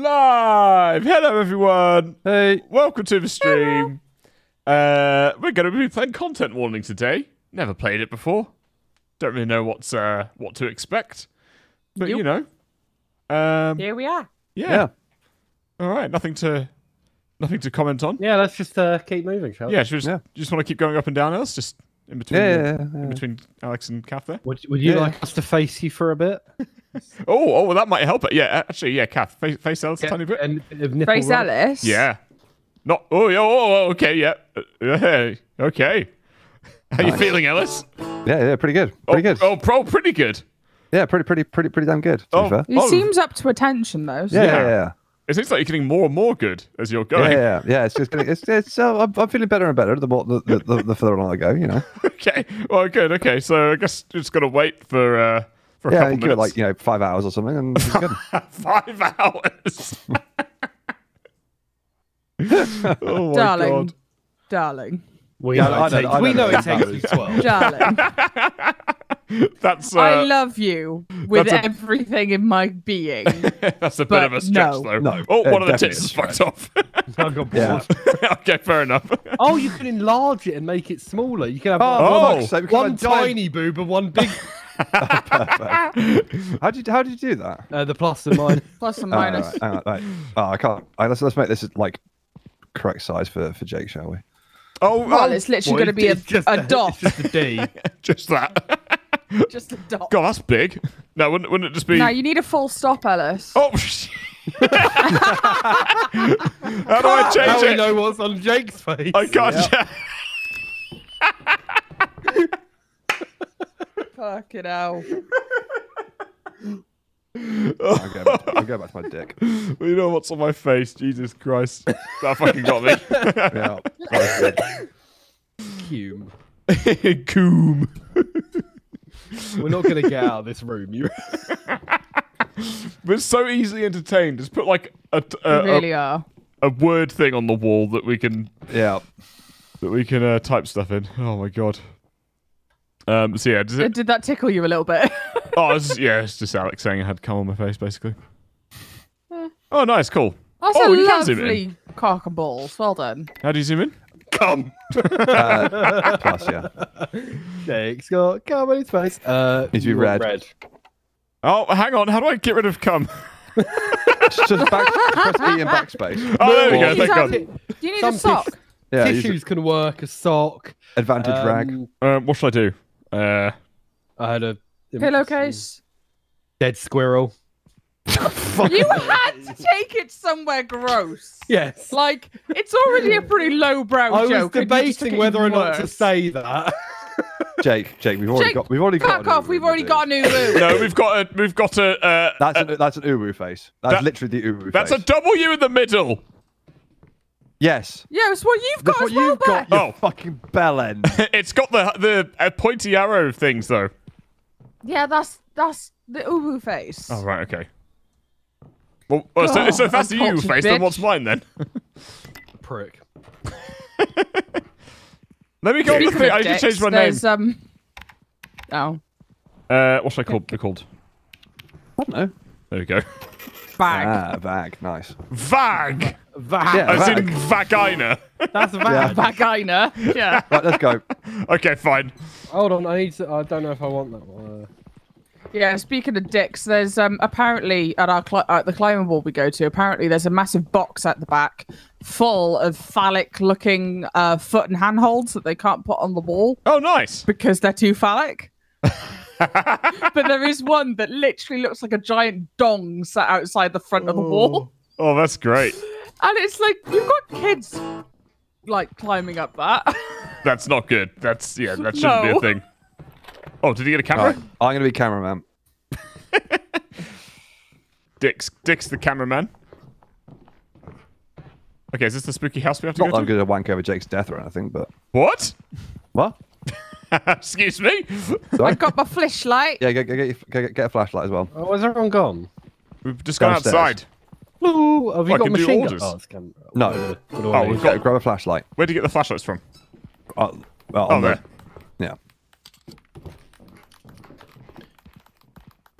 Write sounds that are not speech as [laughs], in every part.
Live! Hello, everyone. Hey. Welcome to the stream. Uh, we're going to be playing Content Warning today. Never played it before. Don't really know what's uh, what to expect, but you know, um, Here we are. yeah. Yeah. All right, nothing to nothing to comment on. Yeah, let's just uh, keep moving, shall we? Yeah, should we just, Yeah. you just want to keep going up and down, Else? Just in between, Yeah, yeah, yeah, in between Alex and Kath there. Would, would you Yeah. like us to face you for a bit? [laughs] Oh, oh, well, that might help it. Yeah, actually, yeah, Kath, face, face Ellis a tiny bit. And, and Face rub? Ellis. Yeah. Not. Oh, yeah, oh, oh, okay, yeah. Uh, hey, okay. How you feeling, Ellis? Yeah, yeah, pretty good. Pretty oh, good. Oh, pro, pretty good. Yeah, pretty, pretty, pretty, pretty damn good. To Oh. be fair. He Oh. seems up to attention though. so- Yeah, yeah. yeah, yeah. It seems like you're getting more and more good as you're going. yeah, yeah. It's just getting, it's, it's, uh, I'm, I'm feeling better and better the more, the, the, the, the further along I go, you know. [laughs] Okay. Well, good. Okay. So I guess you're just gonna wait for uh for a Yeah, couple you give it minutes. like, you know, five hours or something and it's good. [laughs] Five hours. [laughs] oh my Darling. god. Darling. We Yeah, know, I it know- takes, I we know know it takes you 12. Darling. [laughs] That's uh, I love you with a- everything in my being. [laughs] that's a bit of a stretch no. though. No, Oh, uh, one of the tits is fucked off. I've got bored. Yeah. [laughs] okay, fair enough. Oh, you can enlarge it and make it smaller. You can have Oh, one, fuck's sake, we one have a tiny boob and one big. How did you, how did you do that? Uh, the plus and minus. Plus and Oh, minus. right, hang on, right. Oh, I can't. All right, let's, let's make this like correct size for, for Jake, shall we? Oh, Well, oh, it's literally going to be a, it's just a dot. Just a D. just that. [laughs] Just a dot. God, that's big. No, wouldn't, wouldn't it just be? Now you need a full stop, Ellis. Oh. [laughs] sh- How do I change Now we it? know what's on Jake's face. I can't. [laughs] Fucking hell. I'll go back, I'll go back to my dick. Well, you know what's on my face? Jesus Christ, that fucking got me. Yeah. that's good. Hume. Coom. We're not going to get out of this room. You. [laughs] We're so easily entertained. Just put like a, a, You really are. a, a word thing on the wall that we can Yeah. that we can uh, type stuff in. Oh my god. Um. So yeah, does it? Did that tickle you a little bit? [laughs] Oh, it's, yeah. It's just Alex saying I had cum on my face, basically. [laughs] Oh, nice, cool. That's Oh, a you can zoom in. lovely cock and balls. Well done. How do you zoom in? Come. Uh, plus, yeah. Jake's got cum on his face. Uh, Needs to be you red. Oh, hang on. How do I get rid of cum? Just just back, press E and backspace. Oh, there we go. you Thank need God. Do you need Some a sock? tis- Yeah, use Tissues can work. A sock. advantage rag. um, Um, what should I do? Uh, I had a Pillowcase? dead squirrel. You had to take it somewhere gross. Yes. Like, it's already a pretty lowbrow I was joke. and you debating whether or even not to say that. [laughs] Jake, Jake, we've already Jake, got we've already got Fuck an off, we've already got a new no, we've got a we've got a uh, That's an, that's an uwu face. That's That- literally the uwu that's a face. W in the middle. yes. Yeah, it's what you've That's got what as well, you've got. Beck. You Oh. fucking bell end. [laughs] it's got the the uh, pointy arrow things though. Yeah, that's that's the uwu face. Oh right, okay. Well, well so, so if that's the you uncultured face, then what's mine then? [laughs] Prick. [laughs] Let me go on the thing. I need to change my name. Um... Oh, Uh, what should I call be called? I don't know. There we go. bag. Ah, bag. Nice. Vag, Vag. Yeah. as Vag. in vagina. [laughs] That's vag. Yeah. bad. Vagina. Yeah. Right, let's go. Okay, fine. Hold on, I need to. I don't know if I want that one. Yeah, speaking of dicks, there's um apparently at our cli- at the climbing wall we go to, apparently there's a massive box at the back full of phallic looking uh, foot and handholds that they can't put on the wall Oh, nice. because they're too phallic. [laughs] but there is one that literally looks like a giant dong sat outside the front of the wall. Oh, that's great. And it's like you've got kids like climbing up that. That's not good. That's yeah. That shouldn't be a thing. Oh, did he get a camera? Right, I'm gonna be cameraman. [laughs] Dick's Dick's the cameraman. Okay, is this the spooky house we have to Not that go I'm to? gonna wank over Jake's death or anything, but What? what? [laughs] Excuse me. I've got my flashlight. Yeah, get, get, get, your- get, get a flashlight as well. oh, is everyone gone? We've just gone outside. Ooh, have you I got can do machine orders. gun? Oh, it's can... No. What do I Oh, we've got- Grab a flashlight. Where do you get the flashlights from? Uh, uh, oh, well, Oh, on the- there. Yeah.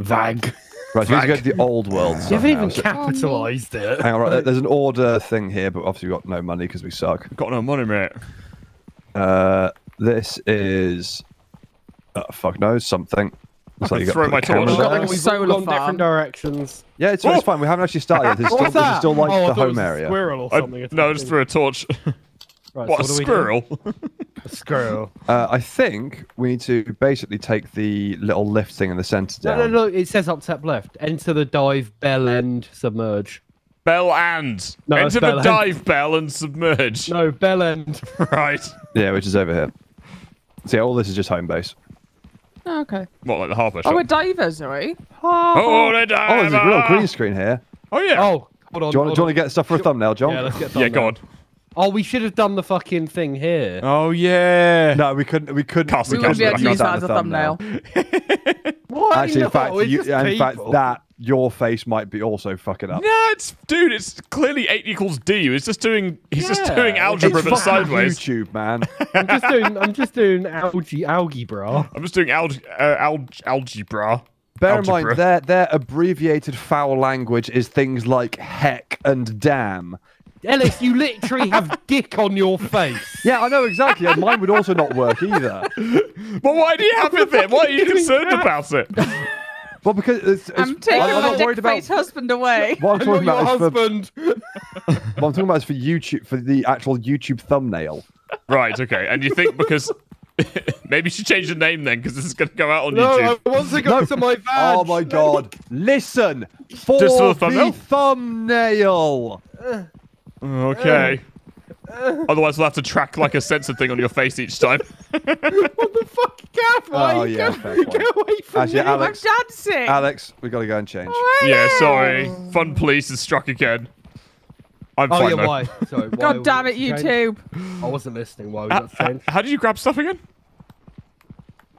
Vag. Right, so we need to go to the old world. You haven't even somehow. capitalised it. Hang on, right, there's an order thing here, but obviously we've got no money because we suck. Got no money, mate. Uh, this is. Uh, fuck knows something. Looks I like you throw got my to put cameras torch. Got like We've solar all gone different directions. Yeah, it's, Oh! it's fine. We haven't actually started yet. This is still, What's this is that? still like oh, I the thought it home was a area. Squirrel or I, something. no, just threw a torch. [laughs] Right, what, a so do we do? squirrel? A squirrel. [laughs] Uh, I think we need to basically take the little lift thing in the center down. no, no. no. It says up top left. Enter the dive, bell end, submerge. bell and. No, it's Enter bell the and. dive bell and submerge. No, bell end. [laughs] Right. Yeah, which is over here. So yeah, all this is just home base. Oh, okay. What, like the harbour Oh, shop? we're divers, are we? Oh, the diver! Oh, there's a real green screen here. Oh, yeah. Oh, hold on. Do you want, do you want to get stuff for a thumbnail, John? Yeah, let's get yeah, go on. Oh, we should have done the fucking thing here. Oh, yeah. No, we couldn't. We couldn't. Castle We we wouldn't be able couldn't to use that as a thumbnail. [laughs] Why Actually, in not? fact, We're you, in fact, that your face might be also fucking up. No, it's dude. It's clearly eight equals d. He's just doing. He's just doing algebra, It's but sideways. YouTube, man. [laughs] I'm just doing. I'm just doing algae, algebra. I'm just doing alg- uh, alg- algebra. Bear in mind, their their abbreviated foul language is things like heck and damn. Ellis, you literally have dick on your face. Yeah, I know exactly. and mine would also not work either. [laughs] But why do you have it there? Why are you concerned about it? [laughs] Well, because it's, it's, I'm taking I'm my not worried about. dick-faced husband away. [laughs] What I'm I'm talking not your about is for what I'm talking about is for YouTube for the actual YouTube thumbnail. Right. Okay. And you think because maybe you should change the name then, because this is going to go out on No, YouTube. I want to go No. to my van. Oh my god! Listen for, Just for the the thumbnail? Uh, thumbnail. Okay. Otherwise, we'll have to track like a sensor thing on your face each time. [laughs] What the fuck, Gav? Why Oh, you yeah, go, fair you point. go away from Actually, me? Alex, I'm dancing. Alex, we gotta go and change. Oh, yeah. Sorry. Fun police has struck again. I'm Oh fine yeah, though. why? Sorry. why God damn it. YouTube. I wasn't listening. Why we How, got changed? how did you grab stuff again?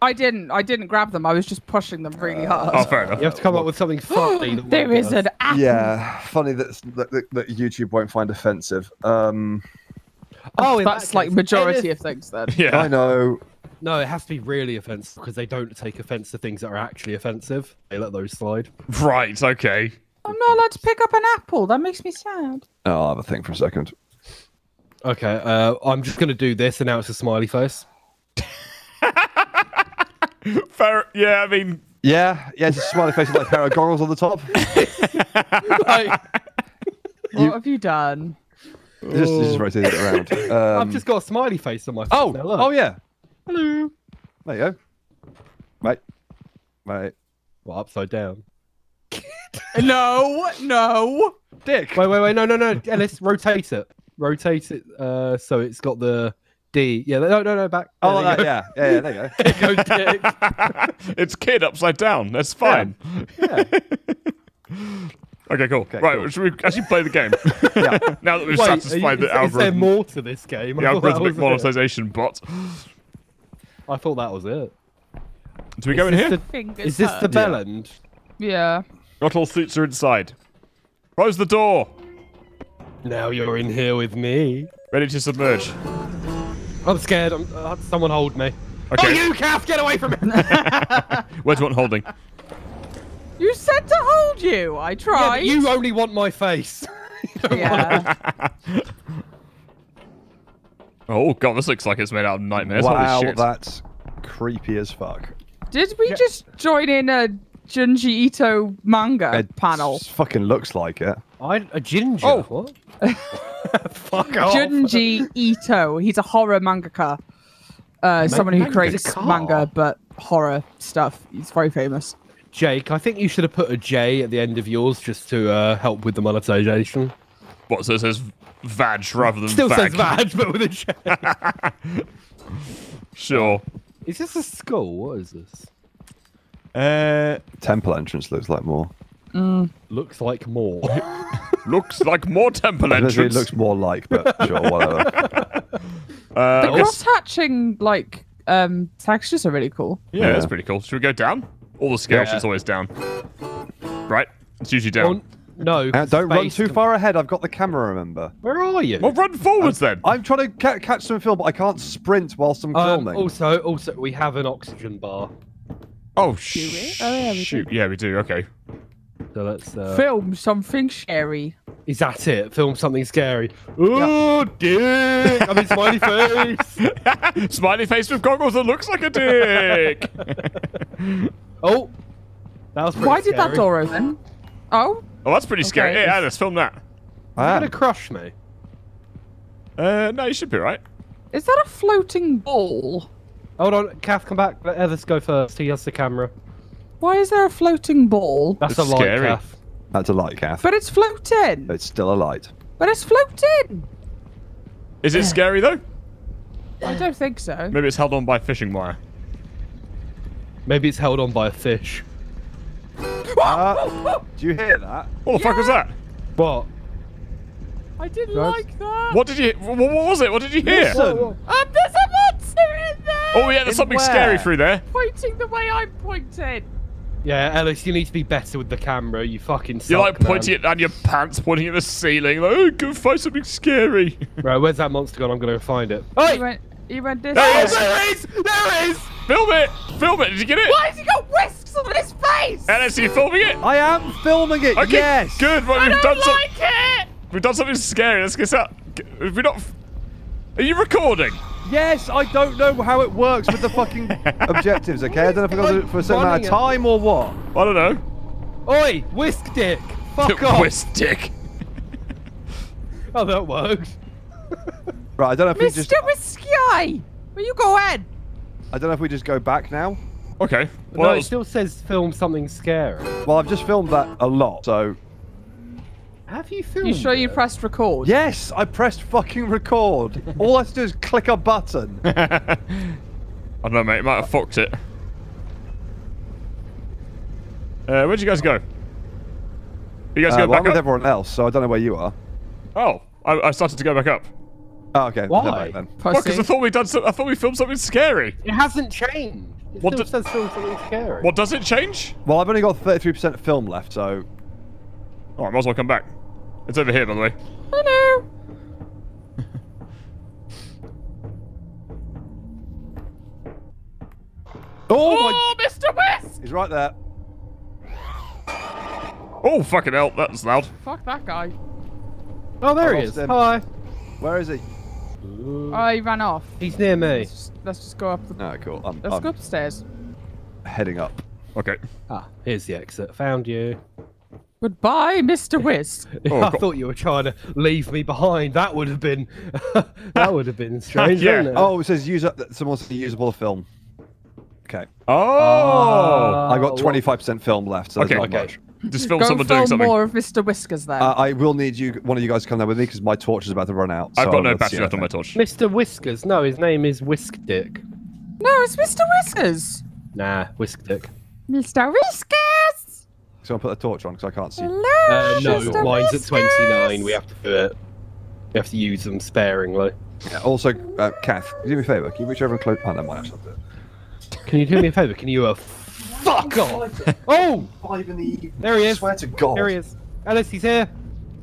I didn't. I didn't grab them. I was just pushing them really hard. Oh, fair enough. You have to come up with something funny. that [gasps] there won't is get an us. apple. Yeah, funny that, that, that, that YouTube won't find offensive. Um, Oh, That's that like majority Ellis- of things then. [laughs] Yeah. I know. No, it has to be really offensive because they don't take offense to things that are actually offensive. They let those slide. Right. Okay. I'm not allowed to pick up an apple. That makes me sad. Oh, I'll have a think for a second. Okay, uh, I'm just gonna do this, and now it's a smiley face. [laughs] [laughs] Fair. Yeah. I mean, Yeah, yeah, it's a smiley face with like a pair of goggles on the top. [laughs] Like, [laughs] What have you done? just, just rotate it around. Um, I've just got a smiley face on my face. oh, now, look. oh yeah. hello. There you go. Right, right. Well, upside down. No, no. Dick. Wait, wait, wait, no, no, no, Ellis, rotate it, rotate it, uh, so it's got the D. Yeah, no, no, no, back. Oh, There that, yeah, yeah, yeah. There you go. [laughs] go. There you go, it's kid upside down. That's fine. Yeah. [laughs] Okay. Cool. right. cool. Should we actually play the game? [laughs] yeah. now that we've Wait, are you- satisfied the is, is there more to this game? the I thought that algorithmic was it. monetization bot. I thought that was it. Do we go in Is here? this the- Is this the hurt. bell end? Yeah. Not all suits are inside. Close the door. Now you're in here with me. Ready to submerge. I'm scared. I'm, uh, someone hold me. Okay. Oh, you calf, get away from me! [laughs] Where's do you want holding? You said to hold you. I Yeah, tried. but you only want my face. [laughs] Yeah. [laughs] Oh god, this looks like it's made out of nightmares. Wow, Holy shit. that's creepy as fuck. Did we just join in a Junji Ito manga It panel? fucking looks like it. I a ginger. Oh. What? [laughs] Fuck off. Junji Ito. He's a horror mangaka. Uh, someone who mangaka. creates manga but horror stuff. He's very famous. Jake, I think you should have put a J at the end of yours just to uh, help with the monetization. What, so it says vag rather than Still vag? says Vag, but with a J. [laughs] Sure. Is this a skull? What is this? Uh, Temple entrance looks like more. Looks like more. [laughs] looks like more temple entrance. It looks more like, but sure, whatever. [laughs] uh, The cross hatching like um textures are really cool. yeah, that's pretty cool. Should we go down? All the scale Yeah. shit's always down. Right? It's usually down. Oh, no. Uh, don't run too far ahead. I've got the camera, remember. Where are you? Well, run forwards then. I'm trying to ca- catch some film, but I can't sprint whilst I'm Um, filming. also, also, we have an oxygen bar. Oh, we? Oh, yeah, we do. shoot. Yeah, we do. Okay. So let's. Uh, Film something scary. is that it? Film something scary. Oh, dick! I mean, smiley face. [laughs] Smiley face with goggles that looks like a dick. [laughs] Oh, that was pretty Why did that door open? Oh, oh, that's pretty scary. Okay, Yeah, let's film that. You're I gonna crush me. Uh, no, you should be right. is that a floating ball? Hold on, Kath, come back. Let Evers go first. He has the camera. Why is there a floating ball? That's It's a light, scary. Kath. That's a light, Kath. But it's floating. It's still a light. But it's floating. Is it scary though? I don't think so. Maybe it's held on by fishing wire. Maybe it's held on by a fish. Uh, do you hear that? What the fuck was that? What? I didn't Guys? like that. What did you? What, what was it? What did you hear? Listen. Um, there's a monster in there. Oh yeah, there's In something where? scary through there. Pointing the way I'm pointing. Yeah, Ellis, you need to be better with the camera. You fucking suck, You're like man. pointing it down your pants, pointing at the ceiling. Like, oh, go find something scary. [laughs] Right, where's that monster gone? I'm gonna go find it. He Hey! went. He went this. There he way. is. There it is! There it is! Film it! Film it! Did you get it? Why has he got whisks on his face? Ellis, are you filming it? I am filming it. Okay, yes. good. Well, I we've don't done some- like it. We've done something scary. Let's get out. Have we not? Are you recording? Yes, I don't know how it works with the fucking [laughs] objectives. Okay, I don't know if I got to do it for a certain amount of time or what. I don't know. Oi! Whisk dick! Fuck [laughs] off! Whisk dick. [laughs] Oh, that works. Right, I don't know if we Mr. just. Whiskey Eye, where you going? I don't know if we just go back now. Okay. no, Well, it still says film something scary. Well, I've just filmed that a lot, so Have you filmed You sure you it? pressed record? yes, I pressed fucking record. All I have to do is click a button. [laughs] I don't know, mate. It might have fucked it. Uh, where'd you guys go? You guys Uh, go well, I'm back with up? everyone else, so I don't know where you are. Oh, I, I started to go back up. Oh, okay. Why? go back then. Well, because I thought we done. So, I thought we filmed something scary. It hasn't changed. It What still did- says film something scary. What does it change? Well, I've only got 33% film left, so Oh, I might as well come back. It's over here, by the way. Hello. [laughs] Oh, Oh, Mr. West! he's right there. Oh, fucking hell, that's loud. Fuck that guy. Oh, there I he is. him. Hi. Where is he? Oh, he ran off. He's near me. Let's just, let's just go up. The, No, cool. I'm, let's I'm go upstairs. heading up. Okay. Ah, here's the exit. Found you. Goodbye, Mr. Whisk. [laughs] Oh, I God. thought you were trying to leave me behind. That would have been, [laughs] that would have been [laughs] strange, Yeah. wouldn't it? Oh, it says use up. someone says usable film. Okay. Oh. I got 25% film left, so Okay. that's not Okay. much. Just film Go someone film doing something. more of Mr. Whiskers then. Uh, I will need you, one of you guys, to come there with me because my torch is about to run out. I've so got no battery left on my torch. Mr. Whiskers. No, his name is Whisk Dick. no, it's Mr. Whiskers. Nah, Whisk Dick. Mr. Whiskers. So I'll put the torch on because I can't see. Hello, Uh, no, mine's at 29. We have to do it. We have to use them sparingly. Yeah, also, uh, Kath, do me a favour. Can you reach over and close? Oh, no, mind. I'll do it. Can you do me a favour? Can you uh, fuck off? Oh, Five in the evening. there he is. Swear to God. There he is. Ellis, he's here.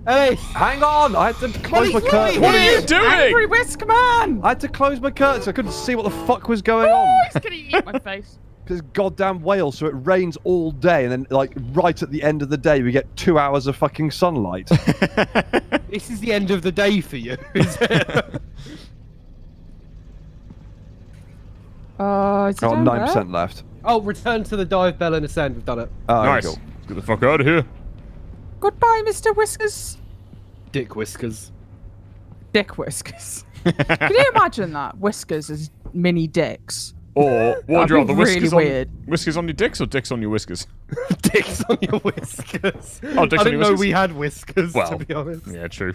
Ellis. Hang on! I had to close my What are curtains. What are you Angry doing? Whisk Man. I had to close my curtains. I couldn't see what the fuck was going Oh, on. he's gonna eat my face. Because goddamn Wales, so it rains all day, and then like right at the end of the day, we get two hours of fucking sunlight. [laughs] This is the end of the day for you, [laughs] is it? Uh, is he Got down nine there? percent left. oh, return to the dive bell and ascend. We've done it. Oh, nice. cool. Let's get the fuck out of here. Goodbye, Mr. Whiskers. Dick Whiskers. Dick Whiskers. [laughs] Can you imagine that? Whiskers as mini dicks. Or what [laughs] would That'd you rather? be really Whiskers weird. on whiskers on your dicks or dicks on your whiskers? [laughs] Dicks on your whiskers. Oh, dicks I didn't your know we had whiskers, Well, to be honest. Yeah, true.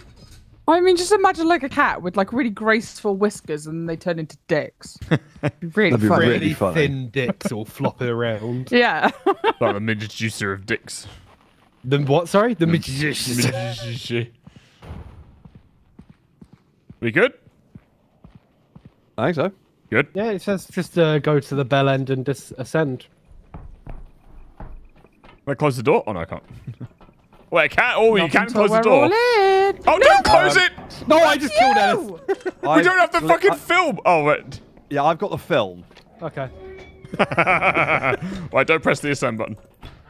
I mean, just imagine like a cat with like really graceful whiskers and they turn into dicks. [laughs] Really That'd be funny. really Really funny. thin dicks all flopping around. Yeah. Like the midget juicer of dicks. The what? Sorry, the midget. we good? I think so. Good. Yeah, it says just uh, go to the bell end and dis- ascend. Can I close the door? Oh no, I can't. [laughs] Wait, I can't. Oh, you can until close the door. all in. Oh, don't close it! No, I just killed Ellis. [laughs] We don't have the li- fucking I- film. Oh, wait. yeah, I've got the film. Okay. [laughs] Wait, don't press the ascend button.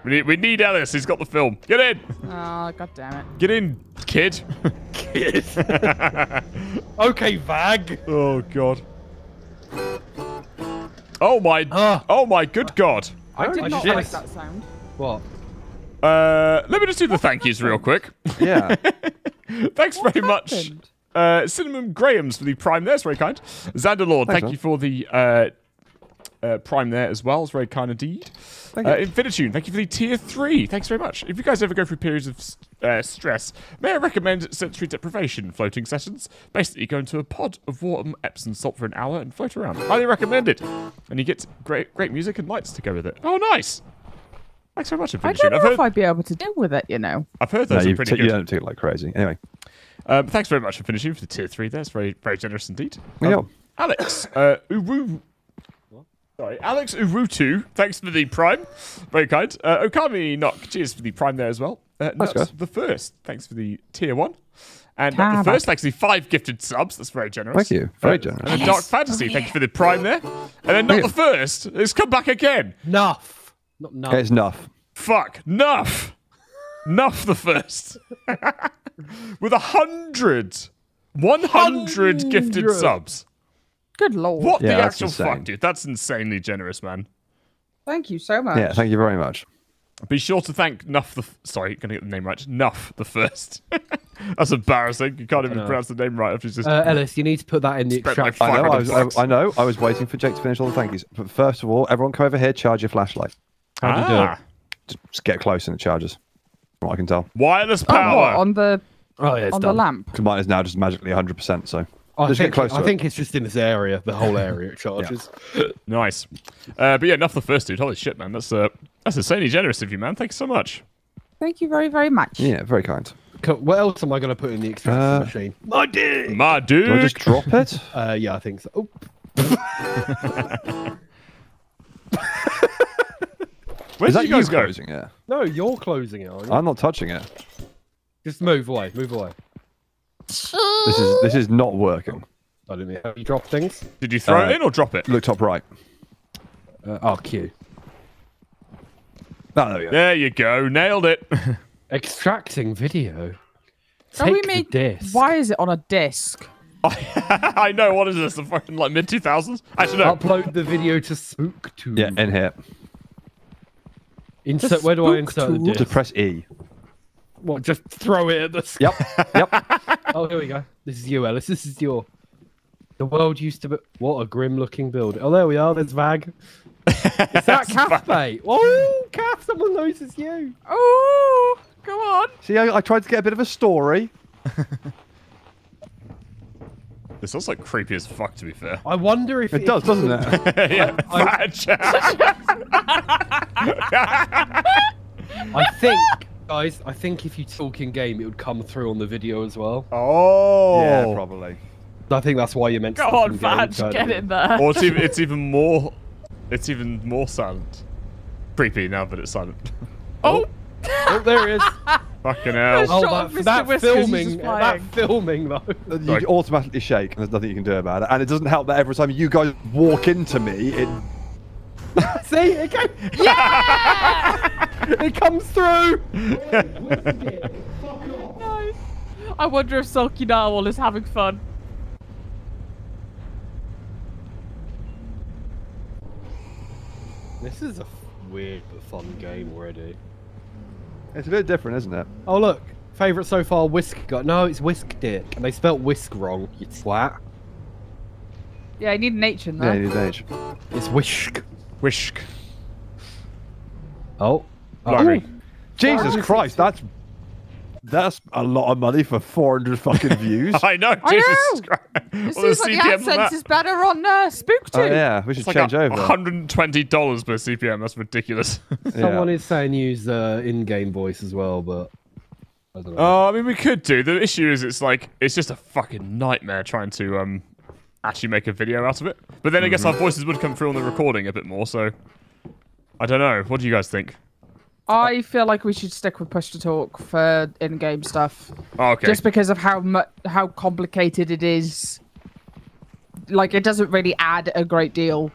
We need, we need Ellis. He's got the film. Get in. Oh, god damn it. Get in, kid. kid. Okay, Vag. oh god. Oh my. Ah. Oh my good god. I did Oh, not shit. like that sound. What? Uh, let me just do the thank yous real quick. Yeah. [laughs] Thanks very much. Uh, Cinnamon Grahams for the prime there. It's very kind. Xander Lord, thank you for the uh, prime there as well. It's very kind indeed. Thank Uh. Infinitune, thank you for the tier three. Thanks very much. If you guys ever go through periods of uh, stress, may I recommend sensory deprivation floating sessions? Basically, go into a pod of warm Epsom salt for an hour and float around. Highly recommend it. And you get great, great music and lights to go with it. Oh, nice. Thanks very much, I don't know I've heard, if I'd be able to deal with it, you know. I've heard no, those are pretty t- you don't take it like crazy. Anyway. Um, thanks very much for finishing for the tier three. That's very, very generous indeed. Um, Yeah. Alex, uh, Uru. Sorry, Alex Urutu. Thanks for the prime. Very kind. Uh, Okami Knock. Cheers for the prime there as well. Uh, Nuts guys. the first. Thanks for the tier one. And not the first. actually, five gifted subs. That's very generous. Thank you. Very Uh, generous. And then Dark Fantasy. Thank you for the prime there. And then not the you. first. It's come back again. Nuff. Not nuff. It's enough. Fuck. Nuff. Nuff the first. [laughs] With a hundred. 100 gifted subs. Good lord. What Yeah, the actual insane. fuck, dude? That's insanely generous, man. Thank you so much. Yeah, thank you very much. Be sure to thank Nuff the. F- Sorry, gonna get the name right. Nuff the first. [laughs] That's embarrassing. You can't even know. pronounce the name right after it's just. Uh, Ellis, you need to put that in the Spent like. I know, I, was, I. I know. I was waiting for Jake to finish all the thank yous. But first of all, everyone come over here, charge your flashlight. How do you do it? Ah, Just get close and it charges. From what I can tell. Wireless Oh, power. what? On the Oh yeah, it's on the lamp. Because mine is now just magically 100%. So I Just get think, close to I it. it's just in this area, the whole area it [laughs] charges. nice. Uh, but yeah, Nuff the first, dude. Holy shit, man. That's uh, that's insanely generous of you, man. Thanks so much. Thank you very, very much. yeah, very kind. Cool. What else am I going to put in the extraction Uh, machine? My dick. My dude. Do I just drop it? [laughs] Uh, yeah, I think so. Oh, [laughs] Where Is did that you guys you go? closing it? no, you're closing it. Aren't you? I'm not touching it. Just move away. Move away. This is this is not working. I didn't mean. Have you drop things? Did you throw Uh, it in or drop it? Look top right. Uh, oh, Q. Oh, there we go. There you go. Nailed it. [laughs] Extracting video. So Take we the disc. Why is it on a disc? [laughs] I know. What is this? The fucking like mid 2000s? Actually, no. Upload the video to SpookTube. Yeah, in here. Insert. Where do I SpookTube. insert the disc? To press E. What? Just throw it at the. s- Yep. Yep. [laughs] Oh, here we go. This is you, Ellis. This is your. The world used to be. What a grim-looking building. Oh, there we are. There's Vag. [laughs] Is that CathBait? Oh, Kath! Someone knows it's you. Oh, come on. See, I, I tried to get a bit of a story. [laughs] This looks like creepy as fuck, to be fair. I wonder if It does, doesn't it? yeah, badge. I think, guys. I think if you talk in game, it would come through on the video as well. oh. Yeah, probably. I think that's why you meant. to Go talk on, in game, Fadge. don't Get in there. Or it's even, it's even more. It's even more silent. Creepy now that it's silent. Oh, Oh, oh there it is. [laughs] Fucking hell. Shot Oh, of that, Mr. that Whiskers, filming. That filming though. Uh, you Sorry. automatically shake, and there's nothing you can do about it. And it doesn't help that every time you guys walk into me, it [laughs] See, it came. Yeah! [laughs] it comes through. [laughs] nice. I wonder if Sulky Narwhal is having fun. This is a weird but fun game already. it's a bit different, isn't it? Oh look, favorite so far, Whisk got no, it's Whisk Dick, and they spelt Whisk wrong. You twat. Yeah, I need an H in Yeah, there. you need age. It's Whisk. Whisk. Oh. Blimey. Jesus Christ, that's that's a lot of money for 400 fucking views. [laughs] I know. I Jesus know. Christ. It What the seems like the CPM on that? is better on uh, SpookTube. oh yeah, we should It's change a- over. $120 per CPM. That's ridiculous. [laughs] Someone Yeah. is saying use uh, in-game voice as well, but I don't know. Uh, I mean, we could do. The issue is, it's like it's just a fucking nightmare trying to um actually make a video out of it. But then I guess our mm-hmm. voices would come through on the recording a bit more. So I don't know. What do you guys think? I feel like we should stick with push to talk for in-game stuff, Oh, okay. just because of how mu- how complicated it is. Like, it doesn't really add a great deal.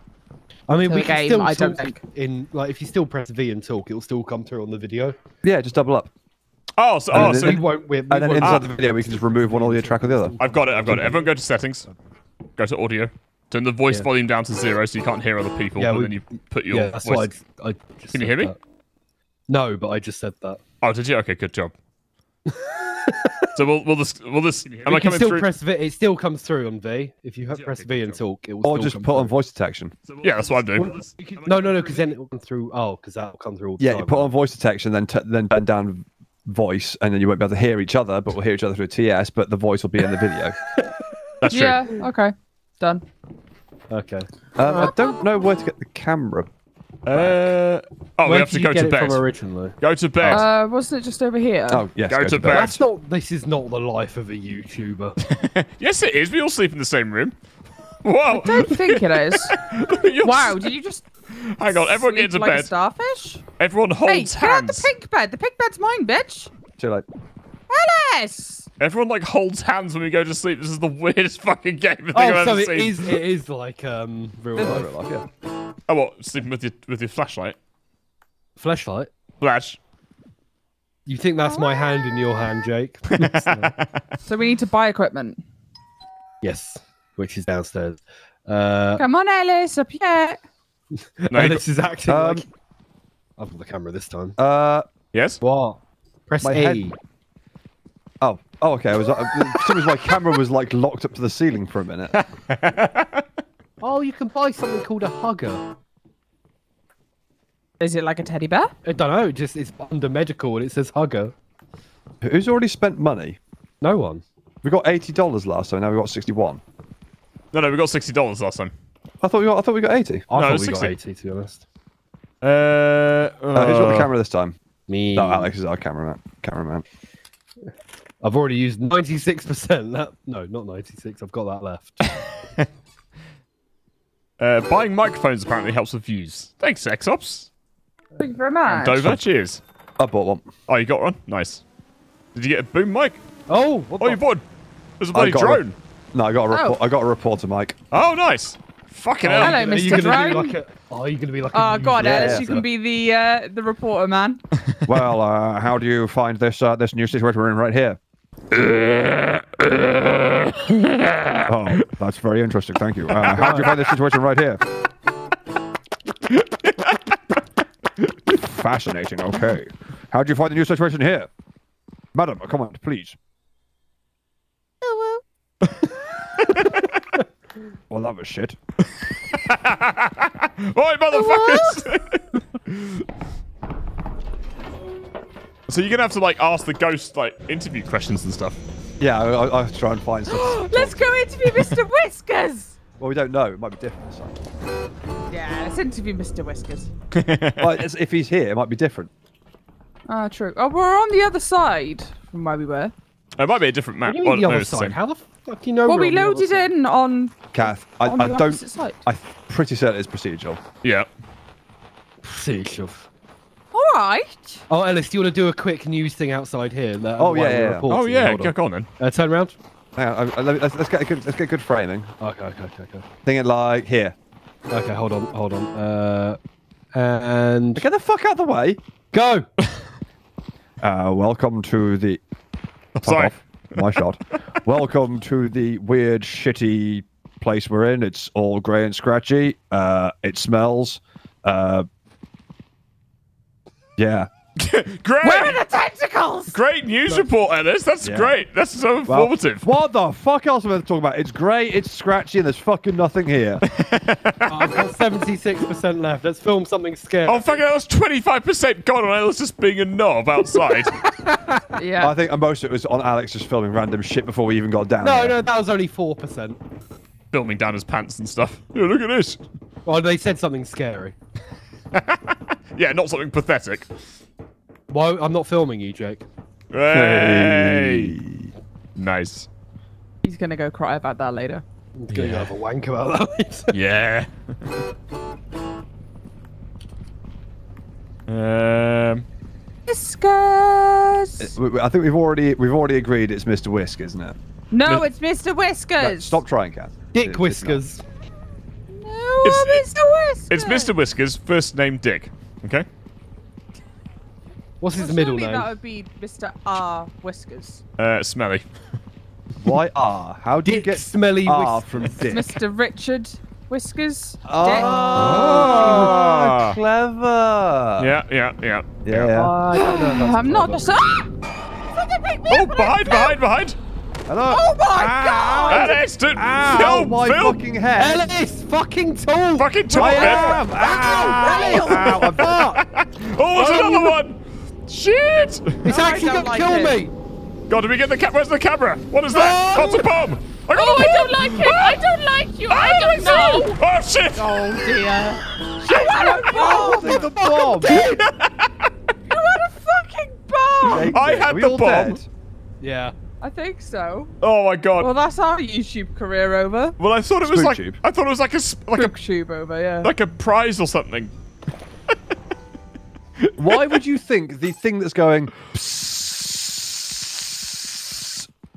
I mean, to we the can game, still I don't think. in like if you still press V and talk, it'll still come through on the video. Yeah, just double up. Oh, so, And oh, then- so We won't. We, we And then won't- inside ah. the video, we can just remove one audio track or the other. I've got it. I've got it. Everyone, go to settings. Go to audio. Turn the voice Yeah. volume down to zero so you can't hear other people. Yeah, but we- then you put your yeah, that's voice. why I, I just Can you said hear me? that. No, but I just said that. Oh, did you? Okay, good job. [laughs] so we'll we'll this will this. Am We I can coming still through? press V. It still comes through on V. If you have Yeah, press okay, V and job. talk, it will Or still just come put on voice detection. Yeah, that's what I'm doing. No, no, no, because then it will come through. Oh, because that will come through all the Yeah, time. you put on voice detection, then t- then turn down voice, and then you won't be able to hear each other, but we'll hear each other through TS, but the voice will be in the video. [laughs] That's true. Yeah. Okay. Done. Okay. um, I don't know where to get the camera. Uh, oh, we have to go to bed. from originally? Go to bed. Uh, wasn't it just over here? Oh, yes. Go to bed. That's not. This is not the life of a YouTuber. [laughs] yes, it is. We all sleep in the same room. [laughs] Whoa! I don't think it is. [laughs] Wow, did you just Hang on, everyone get sleep into like a bed. starfish? Everyone holds Hey, holds get out the pink bed. The pink bed's mine, bitch. Too late. Ellis. Everyone like holds hands when we go to sleep. This is the weirdest fucking game thing oh, I've so ever it seen. is. It is like um real life. Real life, yeah. Oh, what? Sleeping with your with your flashlight? Flashlight. Flash. You think that's my hand in your hand, Jake? [laughs] [laughs] So we need to buy equipment. yes, which is downstairs. Uh, Come on, Alice, up here. [laughs] No, and this is acting Um, like. I've got the camera this time. Uh, yes. What? Press My A. head- oh, okay. I was. Uh, for some reason, my camera was like locked up to the ceiling for a minute. [laughs] Oh, you can buy something called a hugger. Is it like a teddy bear? I don't know. Just it's under medical and it says hugger. Who's already spent money? No one. We got eighty dollars last time. Now we got sixty-one. No, no, we got sixty dollars last time. I thought we got. I thought we got eighty. I No, thought it's we got 80 to be honest. Uh, Uh, who's got the uh, camera this time? Me. No, Alex is our cameraman. Cameraman. I've already used 96%. [laughs] That no, not 96. I've got that left. [laughs] uh, buying microphones apparently helps with views. Thanks, Exops. Thank you very much. Dover, cheers. I bought one. Oh, you got one? Nice. Did you get a boom mic? oh, what Oh, you bought. There's a I bloody got a- drone. No, I got a report. Oh. I got a reporter mic. Oh, nice. Fucking hell. Hello, Are you Mr. gonna do Drone. like a? Oh, are you gonna be like? Oh, news God, Yeah, Ellis, yeah. you can be the uh, the reporter, man. [laughs] well, uh, how do you find this uh, this new situation we're in right here? [laughs] oh, that's very interesting. Thank you. Uh, how do you find this situation right here? Fascinating. Okay. How do you find the new situation here, madam? Come on, please. well, that was shit. [laughs] Oi, motherfuckers! [laughs] so you're gonna have to like ask the ghost like interview questions and stuff. Yeah, I, I, I'll try and find stuff. [gasps] Let's go interview Mr. [laughs] Whiskers. well, we don't know. It might be different this time. Yeah, let's interview Mr. Whiskers. [laughs] well, if he's here, it might be different. Ah, true. Oh, we're on the other side from where we were. It might be a different map. What do you mean Well, the other it's side? same. How the fuck do you know? Well, we're we on the other loaded side? in on Kath, I, on I the don't. side. I'm pretty certain it's procedural. Yeah. See, shove. All right. Oh, Ellis, do you want to do a quick news thing outside here? That- Oh, yeah, we're yeah, yeah. Oh yeah, Hold go, on. go on then. Uh, turn around. Hang on, I, I, let me, let's, let's get a good, let's get good framing. Okay, okay, okay, okay. it like here. Okay, hold on, hold on. Uh, and Get the fuck out of the way. go. [laughs] Uh, welcome to the. [laughs] Fuck Sorry. off. My shot. welcome to the weird, shitty place we're in. It's all grey and scratchy. Uh, it smells. Uh, yeah. [laughs] Great. Where are the tentacles? Great news report, Ellis. That's Yeah. great. That's so Well, informative. what the fuck else am I talking about? It's grey, it's scratchy, and there's fucking nothing here. [laughs] Oh, I've got seventy-six percent left. Let's film something scary. Oh fucking hell, was twenty five percent gone on Ellis just being a knob outside. [laughs] Yeah. I think most of it was on Alex just filming random shit before we even got down. no, there. no, that was only four percent. Filming down his pants and stuff. Yeah, look at this. Well, they said something scary. [laughs] Yeah, not something pathetic. Why? I'm not filming you, Jake. Hey. Nice. He's gonna go cry about that later. I'm gonna have a wank about that. [laughs] Yeah. um. Whiskers. We- we- I think we've already we've already agreed it's Mr. Whisk, isn't it? No, it's Mr. Whiskers. No, stop trying, Kath. Dick It's- it's whiskers. No, It's- Oh, Mr. Whisker. It's Mr. Whiskers, first name Dick. Okay. What's his Well, middle name? That would be Mr. R. Whiskers. Uh, smelly. [laughs] Why R? How do you get Smelly R from [laughs] Dick? Mr. Richard Whiskers. Dick. Ah. clever. Yeah, yeah, yeah. Yeah, yeah. I don't know I'm not clever. the. Ah! [gasps] Fucking pick me Oh, up behind, behind, behind! Hello. Oh my ah. god! Alex, dude, Ow, Phil, my Phil, fucking head. Ellis, fucking tall. fucking talk, I man. am. Ow. Ow. I'm [laughs] Oh, there's another one. Shit! It's I actually gonna like kill it. me. God, did we get the camera? Where's the camera? What is that? No! That's a bomb. I got Oh, a I bomb. don't like it. I ah. don't like you. I ah, don't know. Oh shit! Oh dear. Oh, the bomb. You had a fucking bomb. I had we the all bomb. dead? Yeah. I think so. Oh my god. Well, that's our YouTube career over. Well, I thought it was like Spooktube. I thought it was like a s- like a Booktube over, yeah. like a prize or something. [laughs] Why would you think the thing that's going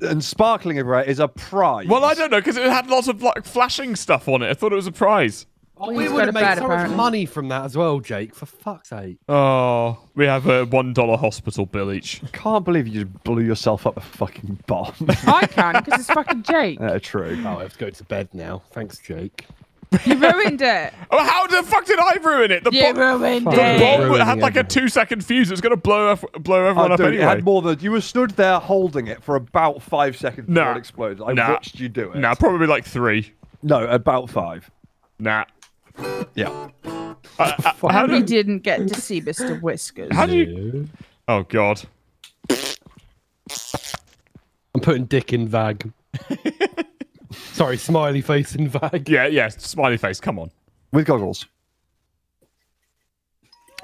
and sparkling everywhere is a prize? Well, I don't know because it had lots of like flashing stuff on it. I thought it was a prize. Oh, we would got have made bed, so much money from that as well, Jake. For fuck's sake. Oh, we have a one dollar hospital bill each. I [laughs] can't believe you just blew yourself up a fucking bomb. [laughs] I can because it's fucking Jake. uh, true. Oh, I have to go to bed now. Thanks, Jake. You ruined it. [laughs] Oh, how the fuck did I ruin it? The You bomb, ruined the Fuck. it. bomb Ruining had like a two second fuse. It was gonna blow ev- blow everyone Oh, up dude, anyway. It had more than you were stood there holding it for about five seconds Nah. before it exploded. I Nah. watched you do it. Nah, probably like three. No, about five. Nah. Yeah. Uh, uh, how And we do didn't get to see Mr. Whiskers. how do you? Oh god. I'm putting dick in vag. [laughs] Sorry, smiley face in vag. Yeah, yeah. Smiley face. Come on. With goggles.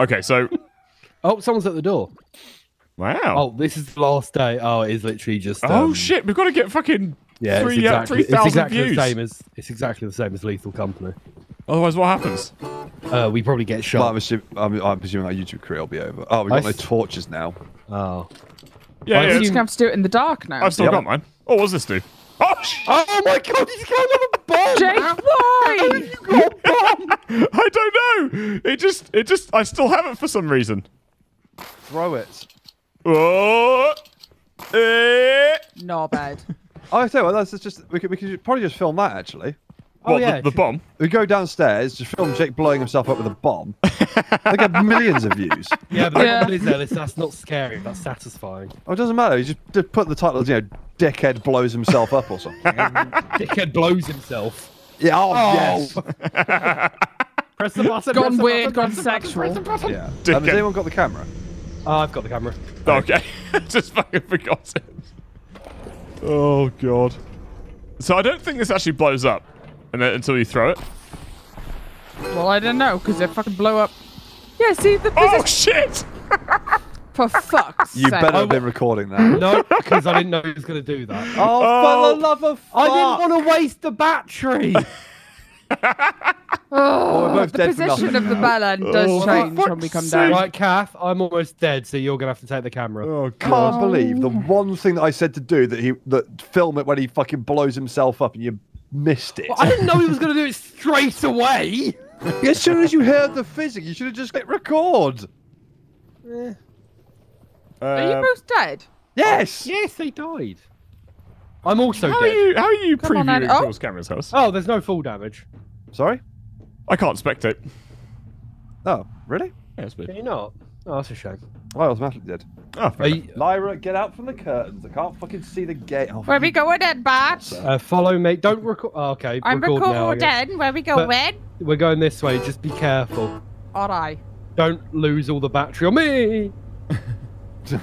Okay, so Oh, someone's at the door. wow. Oh, this is the last day. Oh, it is literally just. Oh um, shit, we've got to get fucking Yeah, three, it's uh, exactly, it's exactly views. the same as it's exactly the same as Lethal Company. Otherwise, what happens? Uh, we probably get Well, shot. I'm, assuming, I'm, I'm presuming our YouTube career will be over. Oh, we've I got no torches now. Oh. Yeah, I yeah. We're assume- just gonna have to do it in the dark now. I've still Yep. got mine. Oh, what's this do? Oh, Oh my god, he's got another bomb! Jake, why? [laughs] I don't know. It just, it just, I still have it for some reason. Throw it. Oh, eh. no bad. Oh, [laughs] I tell you what, that's that's just we could, we could probably just film that actually. Oh, what, yeah, the, the bomb? We go downstairs, to film Jake blowing himself up with a bomb. they get [laughs] millions of views. Yeah, but Yeah. yeah. is Ellis, that's not scary, that's satisfying. Oh, it doesn't matter. You just, just put the title, as, you know, dickhead blows himself up or something. [laughs] Dickhead blows himself. yeah. Oh, yes. [laughs] Press the button. press Gone the weird, button, gone press the button, sexual. press the button. Yeah. Um, has anyone got the camera? Oh, I've got the camera. Okay, just fucking forgot it. Oh god. So I don't think this actually blows up, and then, until you throw it. Well, I don't know because they fucking blow up. Yeah, see the Oh position shit! [laughs] for fuck's sake. You sake. better have been recording that. No, because I didn't know he was going to do that. Oh, Oh. for the oh. love of fuck. I didn't want to waste the battery. Oh, we're both the dead position of the now. bell end does Oh, change when we come sake. down. right, Kath, I'm almost dead, so you're going to have to take the camera. Oh Can't believe the one thing that I said to do that he that film it when he fucking blows himself up and you missed it. I didn't know he was going to do it straight away. [laughs] as soon as you heard the physics, you should have just hit record. Are you Um, both dead? Yes. Yes, they died. I'm also how are you? How are you Come previewing Ed. Oh. Camera's house? Oh, there's no full damage. Sorry. I can't spectate. Oh, really? Yeah, it's Can weird. you not? Oh, that's a shame. Well, I automatically did. Oh, fair you, Lyra, get out from the curtains. I can't fucking see the gate. Oh, Where we going then, Bat? uh, follow me. Don't record. Oh, okay. I'm record now, I guess. recording. Where we But- going? We're going this way. Just be careful. Alright. Don't lose all the battery on me. [laughs]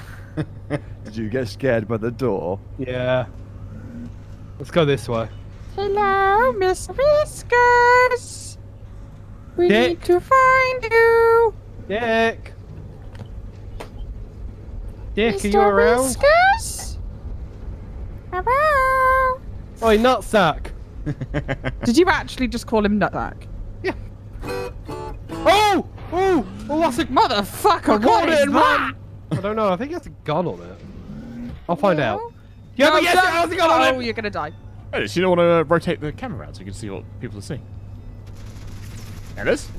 Did you get scared by the door? Yeah. Let's go this way. Hello, Miss Whiskers. We Dick. need to find you. Dick. Dick, Mr. are you around? Whiskers? Hello? Oi, nutsack. [laughs] Did you actually just call him Nutsack? Yeah. Oh! Oh! Oh, that's a. Motherfucker, what is Recording, that? I don't know. I think it has a gun on it. I'll find out. Yeah, No, but yes, it has a gun on Oh, it. you're gonna die. Hey, so you don't want to rotate the camera around so you can see what people are seeing? Ellis?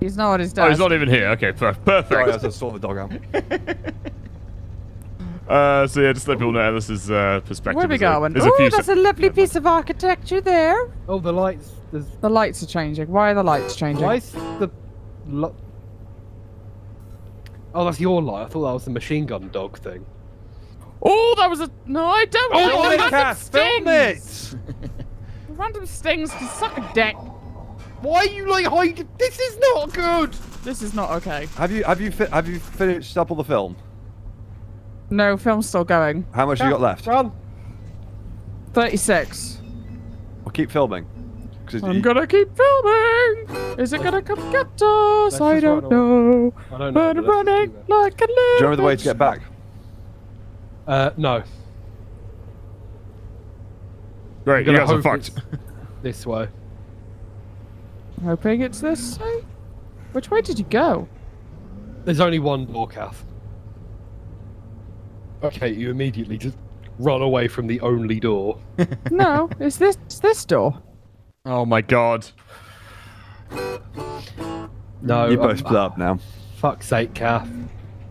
He's not at his Oh, he's not even here. Okay, per- Sorry, I perfect. just saw the dog out. [laughs] Uh, so yeah, just let people know Ellis's uh, perspective. Where are we is going? is a Oh, few that's a lovely piece of architecture there. Oh, the lights. There's. The lights are changing. Why are the lights changing? Why is the. Lo- oh, that's your light. I thought that was the machine gun dog thing. Oh, that was a no. I don't. Oh, want my random cat, film stings. it! [laughs] Random stings can suck a dick. Why are you like hiding? This is not good. This is not okay. Have you have you fi- have you finished up all the film? No, film's still going. How much have you got left? Run. Thirty-six. I'll keep filming. I'm you- gonna keep filming. Is it gonna come get us? I don't run know. I don't know. But but let's running do like a Do you remember the way to get back? Uh, no. Great, you gonna guys are fucked. This way. Hoping it's this way. Which way did you go? There's only one door, Kath. Okay, you immediately just run away from the only door. [laughs] No, it's this it's this door. Oh my god. No, you both um, split up now. Fuck's sake, Kath.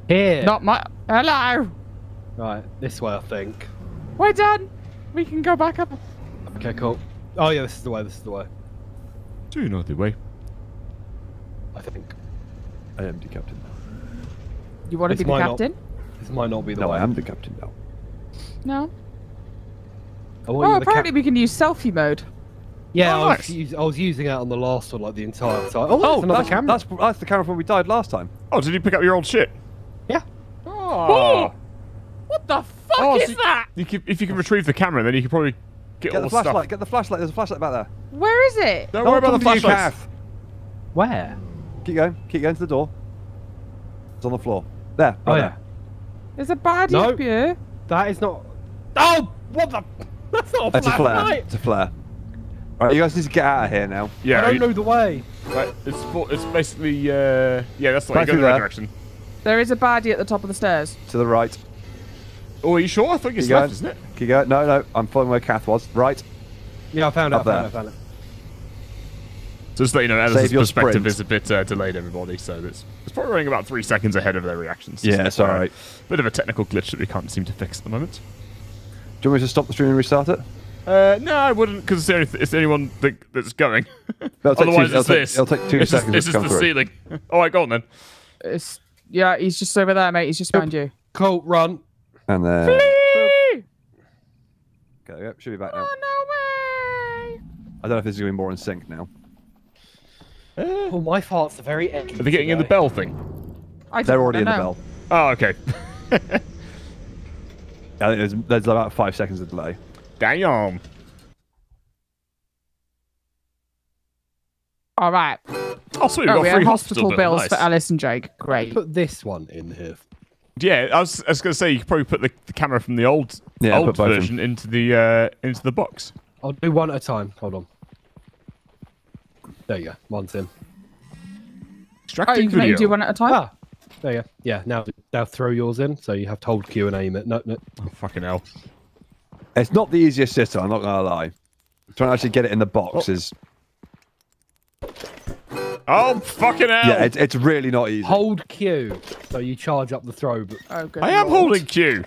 Here. Not my. Hello. Right, this way, I think. We're done. We can go back up. Okay, cool. Oh yeah, this is the way. This is the way. Do you know the way? I think I am the captain. You want to This be the might not- captain? this might not be the No, way. I am the captain now. No. I Oh, you apparently we can use selfie mode. Yeah, Oh, I, was nice. us- I was using that on the last one, like the entire time. Oh, Oh, there's another that's, camera. that's that's the camera from when we died last time. Oh, did you pick up your old shit? Yeah. Oh. What the fuck Oh, is so that? You could, if you can retrieve the camera, then you can probably get, Get the the flashlight. stuff. Get the flashlight. There's a flashlight back there. Where is it? Don't No, worry about the talking to you, flashlights. Kath. Where? Keep going. Keep going to the door. It's on the floor. There. Oh yeah. there. There's a body No. up here. That is not. Oh, what the? That's not a It's a flare. flashlight. It's a flare. All right, you guys need to get out of here now. Yeah, I don't you- know the way. Right, it's for, it's basically uh, yeah, that's the way. Back Go through the right direction. There is a baddie at the top of the stairs. To the right. Oh, are you sure? I think it's Keep left, going. isn't it? Keep going. No, no. I'm following where Kath was. Right. Yeah, I found it. I Up found there. it. I found it. So just let you know, Ellis's perspective sprint. is a bit uh, delayed, everybody. So it's it's probably running about three seconds ahead of their reactions. Yeah, Just it's FYI. all right. Bit of a technical glitch that we can't seem to fix at the moment. Do you want me to stop the stream and restart it? Uh, no, I wouldn't, because it's the only th- it's the only one that, that's going. [laughs] It'll two- Otherwise, it'll it's take- this. it'll take two It's just- seconds This to is come the through. ceiling. [laughs] All right, go on then. It's yeah, he's just over there, mate. He's just behind you. Cool, run. And then. Whee! Okay, yep, should be back now. Oh, no way! I don't know if this is going to be more in sync now. Oh, my farts are very edgy. Are they getting in the bell thing? I They're don't already in the know. bell. Oh, okay. [laughs] I think there's, there's about five seconds of delay. Damn. All right. Oh, sweet. We've Oh, got we have hospital bill. bills Nice. for Ellis and Jake. Great. Put this one in here. Yeah, I was, I was going to say you could probably put the, the camera from the old Yeah, old put both in. version into the uh, into the box. I'll do one at a time. Hold on. There you go. One's in. Oh, you can video. do one at a time. Ah, there you go. Yeah, now now throw yours in. So you have to hold Q and aim it. No, no. Oh, fucking hell. It's not the easiest system, I'm not going to lie. Trying to actually get it in the box Oh. is. Oh, fucking hell. Yeah, it's, it's really not easy. Hold Q. So you charge up the throw. But Oh. I am lord. holding Q.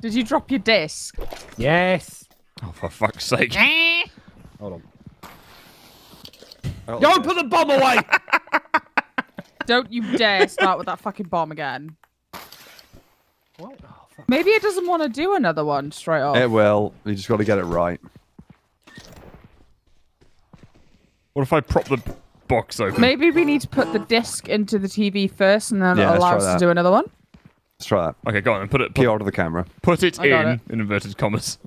Did you drop your disc? yes. Oh, for fuck's sake. [laughs] Hold on. Oh, Don't put the bomb away. [laughs] Don't you dare start with that fucking bomb again. what? Oh, fuck. Maybe it doesn't want to do another one straight off. It will. You just got to get it right. What if I prop the box open? Maybe we need to put the disc into the TV first, and then Yeah, it'll let's allow us to do another one. Let's try that. Okay, go on and put it Key put, order the camera. put it I in it. in inverted commas.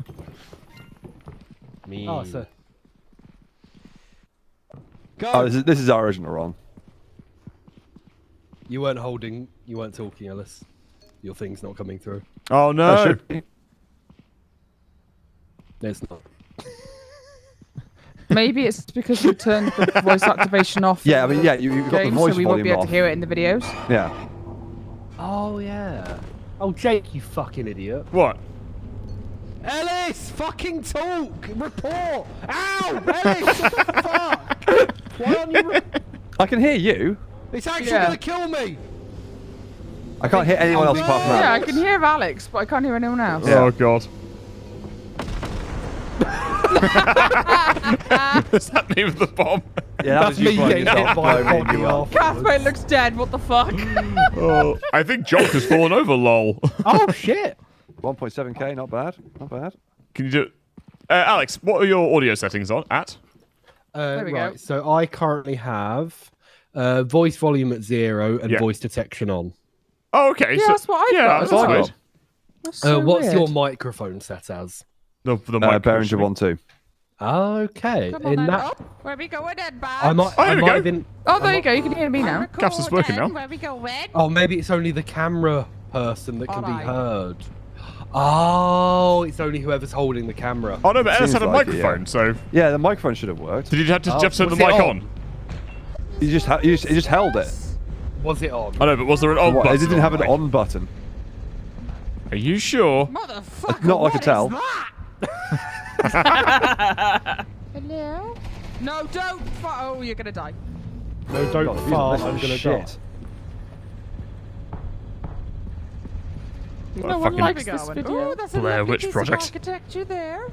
Me. Oh, so Oh, this is, this is our original one. you weren't holding. You weren't talking, Ellis. Your thing's not coming through. Oh no. should be. It's not. [laughs] Maybe it's because you turned the voice activation off. Yeah, I mean, yeah, you, you've got the James, voice so we won't be able off. to hear it in the videos. Yeah. Oh yeah. Oh Jake, you fucking idiot. What? Ellis, fucking talk. Report. Ow, Ellis, what the fuck? Why aren't you? re- I can hear you. It's actually Yeah. gonna kill me. I can't hear anyone else apart from Yeah, I can hear Alex, but I can't hear anyone else. Yeah. Oh god. [laughs] [laughs] Is that me with the bomb? Yeah, that That's was you me blowing getting yourself, hit by a blowing bomb you off. CathBait looks dead. What the fuck? [laughs] Oh, I think Jock has fallen over. Lol. [laughs] Oh shit. 1.7k, not bad, not bad. Can you do it? Uh, Alex, what are your audio settings on? At? Uh, There we right. go. So I currently have uh, voice volume at zero and Yeah. voice detection on. Oh, okay. Yeah, so, that's what I've yeah, got that's as well. weird. That's Uh, so what's your microphone set as? The, the Uh, mic Behringer should 1 2. Okay. Come on In then. that, Oh, where we going then, Babs? I might. Oh, I here we might go. have been. Oh, there you go. You can hear me now. Caps is working now. Where we going? Oh, maybe it's only the camera person that can Alright. be heard. Oh, it's only whoever's holding the camera. Oh no, but Ellis had a like it, microphone, yeah. so Yeah, the microphone should have worked. did you have to, Oh, just turn the mic on? on? You just, you just, you just held it. Was it on? I know, but was there an on What, button? it didn't have an on button. Are you sure? Motherfucker. Not like I what tell. is that? Hello? No, don't. fu- Oh, you're gonna die. No, don't God, these- fart. I'm gonna shit. die. What No a one fucking likes this video. Oh, that's a Blair lovely Witch piece Project. of architecture there.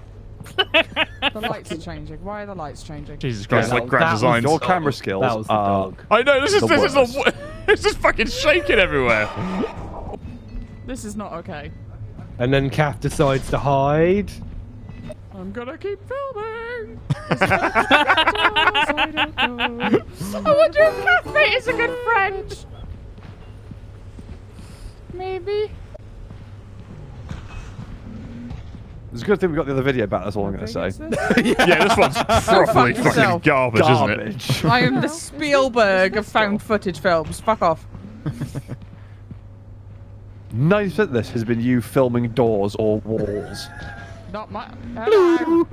[laughs] The lights are changing. Why are the lights changing? Jesus Christ, Yeah, like grand design. was designs. Your camera skills That was the are. dog. I know this is the this is a, it's just [laughs] fucking shaking everywhere. This is not okay. And then Kath decides to hide. I'm gonna keep filming. [laughs] I wonder if CathBait is a good friend. Maybe. It's a good thing we got the other video back. That's all I'm going to say. [laughs] yeah, this one's [laughs] properly fucking yourself. garbage, isn't it? I am the Spielberg of found footage films. Fuck off. 90% of this has been you filming doors or walls. Not my. Hello.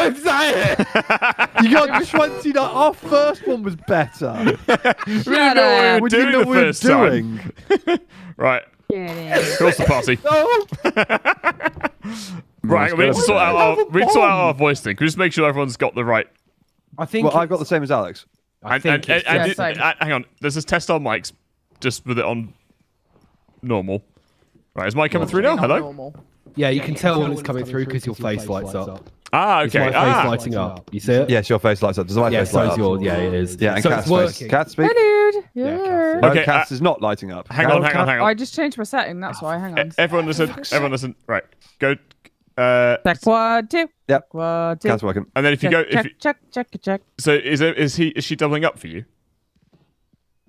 Is that it? You got 20. That our first one was better. [laughs] We didn't know what We we were doing know the what we were time. doing. [laughs] Right, across the party. No. [laughs] Oh. Right, we need to sort out our we need to sort out our voice thing. Can we just make sure everyone's got the right? I think. Well, I've got the same as Alex. I And, think and, and- and Yeah, did- hang on, there's this test on mics, just with it on normal. Right, is mine coming through now? Hello. normal. Yeah, you can tell when it's coming through because your face lights up. Ah, It's okay. my face Ah, lighting up. You see it? Yes, your face lights up. Does my Yeah, face light so's up? yours. Yeah, it is. Yeah, and so Cat's it's face. Cat speak? Hey, dude. Yeah, Yeah. Cat's No, Okay, Cat's uh, is not lighting up. hang Cat- on, hang on, hang on. I just changed my setting. That's why. Hang on. Everyone listen. [laughs] Everyone listen. Right, go. Uh, Check one, two. Yep. One, two. Cat's working. and then if you go, if check, you, check, check, check. so is it is he is she doubling up for you?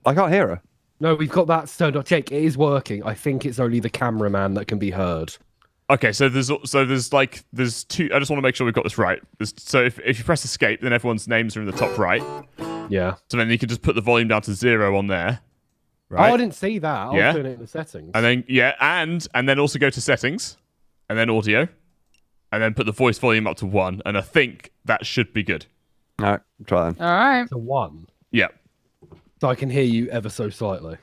I can't hear her. No, we've got that turned off. Jake, it is working. I think it's only the cameraman that can be heard. Okay, so there's so there's like there's two. I just want to make sure we've got this right. There's, so if if you press escape, then everyone's names are in the top right. Yeah. So then you can just put the volume down to zero on there. Oh, Right. I didn't see that. I Yeah. was doing it in the settings. And then yeah, and and then also go to settings, and then audio, and then put the voice volume up to one, and I think that should be good. All right, try then. All right. to one, Yeah, so I can hear you ever so slightly.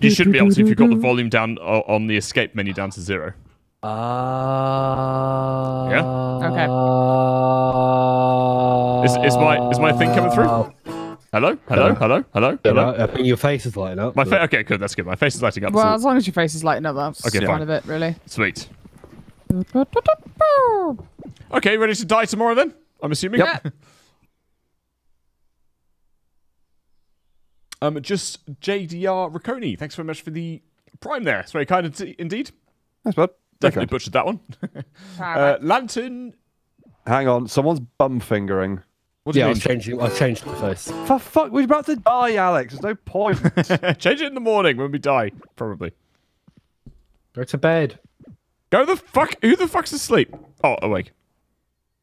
you should be able to if you've got the volume down on the escape menu down to zero. Ah. Yeah? Okay. Is is my is my thing coming through? Hello, hello, hello, hello, hello. I think your face is lighting up. My but- face. Okay, good. That's good. My face is lighting up. Well, so as long as your face is lighting up, that's Okay, okay, fine. fine of it, really. sweet. [laughs] Okay, ready to die tomorrow then? I'm assuming. Yep. Um, just JDR Ricconi. Thanks very much for the prime there. It's very kind in- indeed. Thanks, bud. Definitely Okay. butchered that one. [laughs] uh, Lantern. Hang on, someone's bum fingering. What do Yeah, I you was changing. I changed my face. For fuck, we're about to die, Alex. There's no point. [laughs] Change it in the morning when we die, probably. Go to bed. Go the fuck. Who the fuck's asleep? Oh, awake.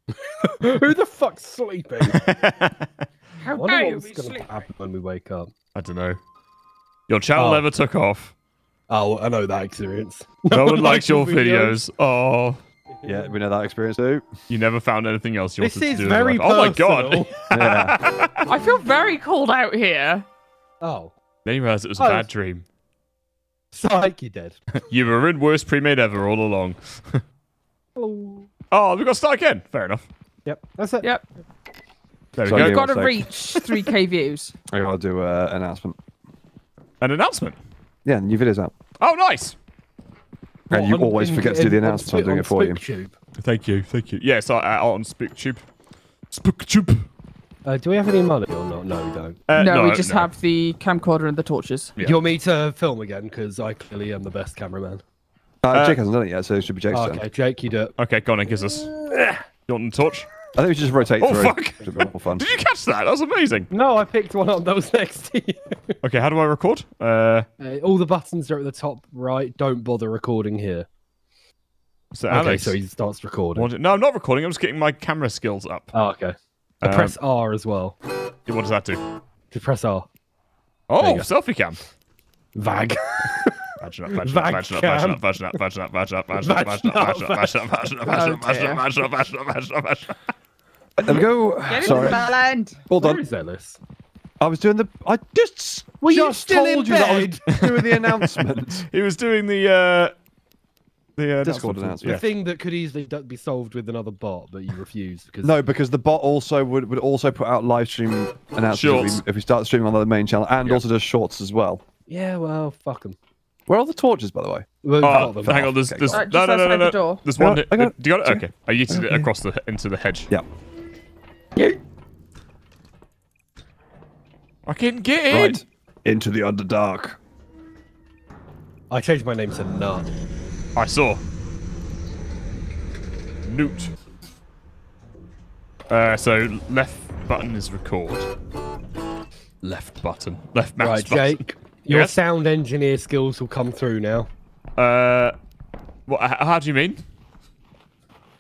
[laughs] Who the fuck's sleeping? How I wonder dare you what's be going sleeping? to happen when we wake up. I don't know. Your channel Oh. never took off. Oh, I know that experience. No one [laughs] likes your videos. Oh, yeah, we know that experience too. you never found anything else you This wanted is to do. in very life. Oh my god. [laughs] Yeah. I feel very cold out here. Oh, then you realised it was a Oh. bad dream. psych, you dead. [laughs] You were in worst pre-made ever all along. Hello. Oh, oh we've got to start again. Fair enough. Yep, that's it. Yep. There we So go. you- You've got to reach 3k views. [laughs] I gotta do uh, an announcement. An announcement. Yeah, new video's out. Oh, nice. And you On- always in- forget to do the announcement. so I'm doing it for you. Thank you, thank you. Yes, I, I, on SpookTube. SpookTube. Uh, do we have any money or not? No, we don't. Uh, no, we just have the camcorder and the torches. Yeah. You want me to film again? Because I clearly am the best cameraman. Uh, Uh, Jake hasn't done it yet, so it should be Jake's Oh, turn. okay, Jake, you do it. Okay, go on and kiss us. You want the torch? I think we should just rotate Oh, through. fuck. Should be more fun. Did you catch that? That was amazing. No, I picked one up that was next to you. Okay, how do I record? Uh, Uh, all the buttons are at the top right. Don't bother recording here. so Okay, so he starts recording. What- no, I'm not recording. I'm just getting my camera skills up. Oh, okay. Uh, Um, press R as well. What does that do? To press R. Oh, you go. selfie cam. Vag. Vagina, vagina, Vag vagina, cam. vagina, vagina, vagina, vagina, vagina, vagina, vagina, vagina, vagina, vagina, vagina, vagina, vagina, vagina, vagina. There we go. Get in Sorry. the bellend. Hold Where on. is Ellis? I was doing the. I just Were you just still in told you that I was [laughs] doing the announcement. [laughs] He was doing the uh, the uh, Discord announcement. announcement. The thing that could easily be solved with another bot, but you refused because No, because the bot also would, would also put out live stream announcements if we, if we start streaming on the main channel, and Yeah. also does shorts as well. Yeah, well, fuck them. Where are the torches, by the way? Well, Oh, got them. hang on. There's, Okay, there's got it. no, Uh, no, no, no, the door. There's one. I got. Do you got it? Okay. I yeeted it across the into the hedge. Yeah. I can get in. Right. Into the Underdark. I changed my name to Nut. I saw. Newt. Uh, so left button is record. Left button. Left mouse Right, button. Jake. Your Yes? sound engineer skills will come through now. Uh, what? How do you mean?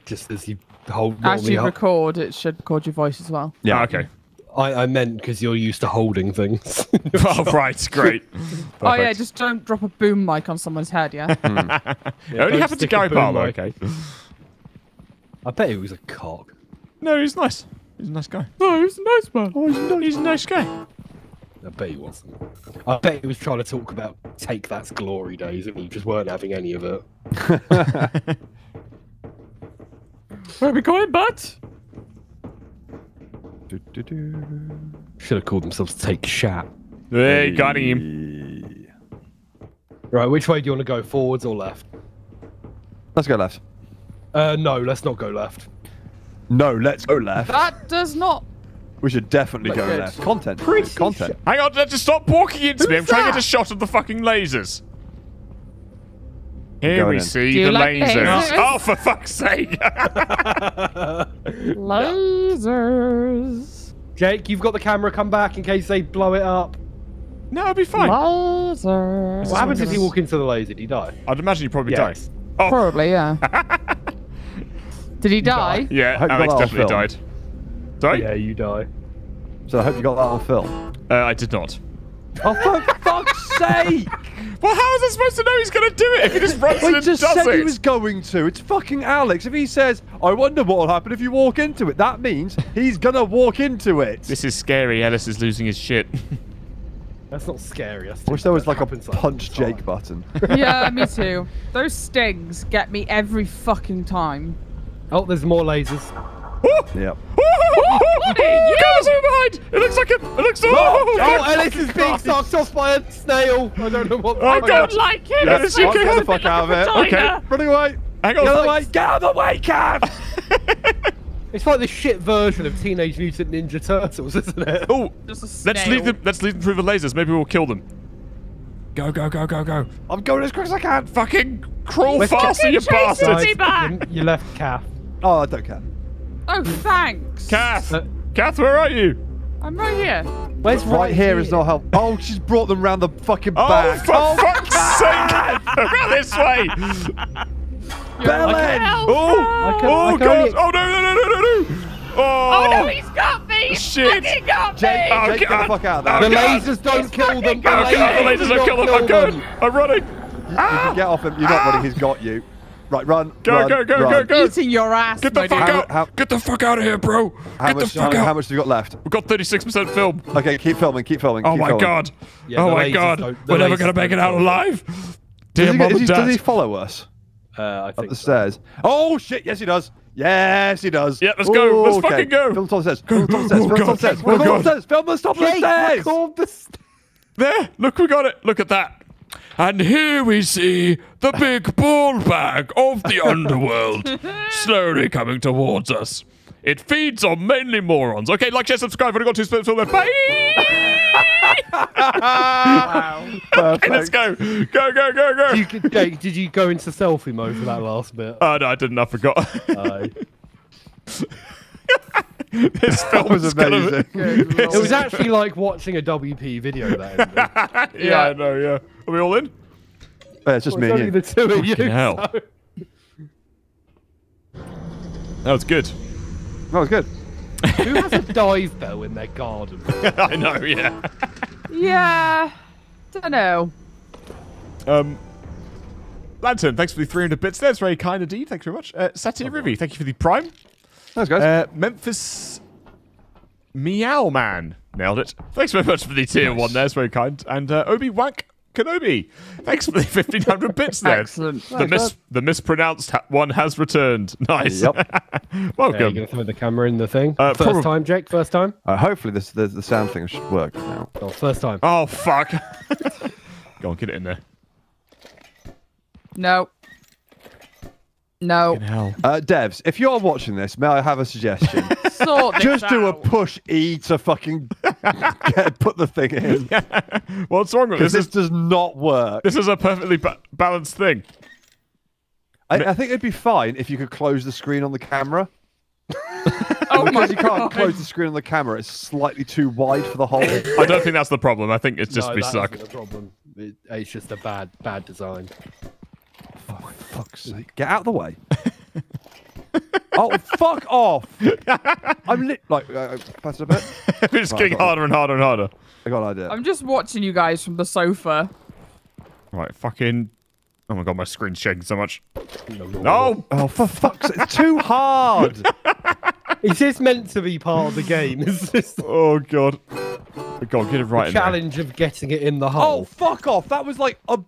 Just as you hold As me you up. record, it should record your voice as well. Yeah. Ah, okay. I, I meant because you're used to holding things. [laughs] [laughs] oh, right. Great. [laughs] Oh yeah, just don't drop a boom mic on someone's head, yeah. It only happened to Gary boom Barlow. Okay. I bet he was a cock. No, he's nice. He's a nice guy. Oh, he's a nice man. Oh, he's a, he's a nice guy. I bet he wasn't. I bet he was trying to talk about Take That's Glory days and you just weren't having any of it. Where are we going, bud? Do, do, do. Should have called themselves Take Shat. Hey, got him. Right, which way do you want to go? Forwards or left? Let's go left. Uh, no, let's not go left. No, let's go left. That does not. We should definitely Look go left. Content. Pretty content. Hang on, let's just stop walking into me. I'm Who's trying to get a shot of the fucking lasers. Here we in. see the like lasers. lasers? [laughs] Oh, for fuck's sake! [laughs] Lasers. Jake, you've got the camera. Come back in case they blow it up. no, it'll be fine. Lasers. What happens if you walk into the laser? Do you die? I'd imagine you probably Yes. die. Oh, Probably, yeah. [laughs] Did he die? yeah, I hope you Alex got that on definitely film. died. Sorry? Yeah, you die. So I hope you got that on film. Uh, I did not. Oh, for fuck's sake! Well, how is I supposed to know he's going to do it if he just runs in We and just does said it? he was going to. It's fucking Alex. If he says, I wonder what will happen if you walk into it, that means he's gonna walk into it. This is scary. Ellis is losing his shit. [laughs] That's not scary. That's I wish there was like a happens punch. Jake button. [laughs] [laughs] yeah, me too. Those stings get me every fucking time. Oh, there's more lasers. Yep. Guys, [laughs] oh behind! It looks like a. It looks. Oh, [laughs] Oh, Ellis is being sucked off by a snail. I don't know what. Oh, the Don't like it. Yes, It's you like get the fuck out of it. Okay. Running away. Hang Get out of the way. Get out of the way, Kath! [laughs] It's like the shit version of Teenage Mutant Ninja Turtles, isn't it? Oh, let's snail. lead them. Let's lead them through the lasers. Maybe we'll kill them. Go, go, go, go, go! I'm going as quick as I can. Fucking crawl Let's faster, you bastard! You, you left Kath. Oh, I don't care. Oh, thanks. Kath, Uh, Kath, where are you? I'm right here. Where's Right, here is no help. Oh, she's brought them round the fucking Oh, back. for fuck's [laughs] sake! Around this way! Belen! Oh, I can- oh I god! only- Oh no, no, no, no, no, no! Oh no, Oh, he's got me. He's Shit. fucking got Jake, me. Oh, Jake, get the God. fuck out of Oh. The God. lasers don't kill them. The oh god! The lasers do are not killing. kill I'm going. them. I'm running. You can get off him. You're not running. He's got you. Right, run. Go, run, go, go, run. go, go! Eating your ass, Get the my fuck dude. out! How- Get the fuck out of here, bro! How Get the much, fuck how, out! how much have you got left? We've got 36% film. Okay, keep filming. Keep filming. Oh keep my filming. god! Yeah, oh my lasers god! don't- We're never gonna make it out kill them. alive. Does he, mum is and he, does he follow us? Uh, I Up the so. stairs. Oh shit! Yes, he does. Yes, he does. Yeah, let's go. Let's Ooh, fucking go. Film top the stairs. Film top the stairs. Film top the stairs. Oh, Film top the stairs. Film the top of the stairs. record the st- There, look, we got it. Look at that. And here we see the big ball bag of the [laughs] underworld slowly coming towards us. It feeds on mainly morons. Okay, like, share, subscribe. I've got two split film. Bye. Wow. [laughs] Okay, let's go. Go, go, go, go. You, could- did you go into selfie mode for that last bit? Oh, no, I didn't. I forgot. Aye. [laughs] this film was is gonna be- amazing. Good it was actually like watching a WP video. That ending. yeah, I know, yeah. Are we all in? Yeah, it's just me It's and only you. the two of you. Hell. so- That was good. That was good. [laughs] Who has a dive bell in their garden? [laughs] I know, yeah. Yeah. Don't know. Um, Lantern, thanks for the 300 bits. That's very kind indeed. Thanks very much. Uh, Satya Rivi, thank you for the prime. Thanks, guys. Uh, Memphis Meow Man nailed it. Thanks very much for the tier one. There, it's very kind. And uh, Obi Wank Kenobi, thanks for the 1500 [laughs] bits there. Excellent. The mis the mispronounced ha- one has returned. [laughs] Nice. Yep. Yeah, you're Welcome. gonna throw the camera in the thing. Uh, first prob- time, Jake. First time. uh, hopefully, this the, the sound thing should work now. Oh, first time. Oh fuck. [laughs] Go on, get it in there. No. No. Uh, devs, if you're watching this, may I have a suggestion? [laughs] Sort this Just do a push E to fucking [laughs] get, put the thing in. [laughs] What's wrong with this? this Is, does not work. this is a perfectly ba- balanced thing. I, I think it'd be fine if you could close the screen on the camera. Oh my Because you can't god. close the screen on the camera, it's slightly too wide for the hole. I don't think that's the problem. I think it's just no, we that suck. isn't the problem. It, it's just a bad, bad design. For fuck's sake. Get out of the way. [laughs] oh, fuck off! I'm lit. Like, uh, pass it a bit. [laughs] We're just getting harder and harder and harder. I got an idea. I'm just watching you guys from the sofa. Right, fucking. Oh my god, my screen's shaking so much. No. No! Oh, for fuck's sake. It's too hard. [laughs] Is this meant to be part of the game? Is this Oh god. Oh, God, get it right in there. challenge of getting it in the hole. oh, hole? fuck off. That was like a.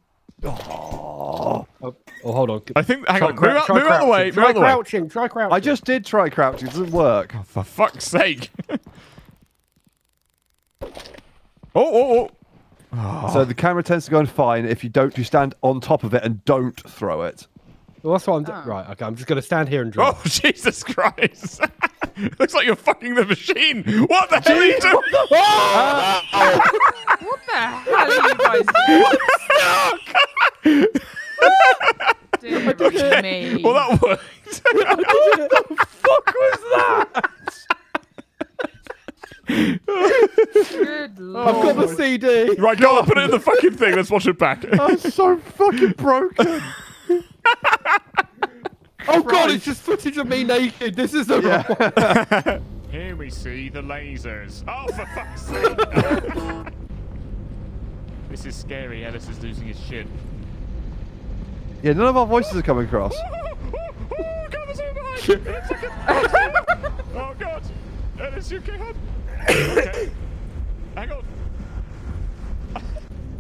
Oh. Oh, oh, hold on. I think. Hang Try on, move crou- out, try move out of the way. crouching, Move out the Try way. crouching. Try crouching. I just did try crouching. It doesn't work. Oh, for fuck's sake. [laughs] oh, oh, oh. [sighs] So the camera tends to go on fine if you don't. You stand on top of it and don't throw it. Well, that's what I'm doing. Oh. Right. Okay. I'm just gonna stand here and oh, draw. Oh, [laughs] Jesus Christ. [laughs] [laughs] Looks like you're fucking the machine. What the hell are you doing? [laughs] What the hell are you guys doing? [laughs] Dear me. Well, that worked. What the fuck was that? Good lord. I've got the CD. right, go on, put it in the fucking thing. Let's watch it back. I'm so fucking broken. Oh god, it's just footage of me naked. This is the Yeah. [laughs] Here we see the lasers. Oh, for fuck's sake. [laughs] this is scary. Ellis is losing his shit. yeah, none of our voices are coming across. [laughs] Oh, cover so oh, God. Ellis, you okay, hon? Okay. Hang on.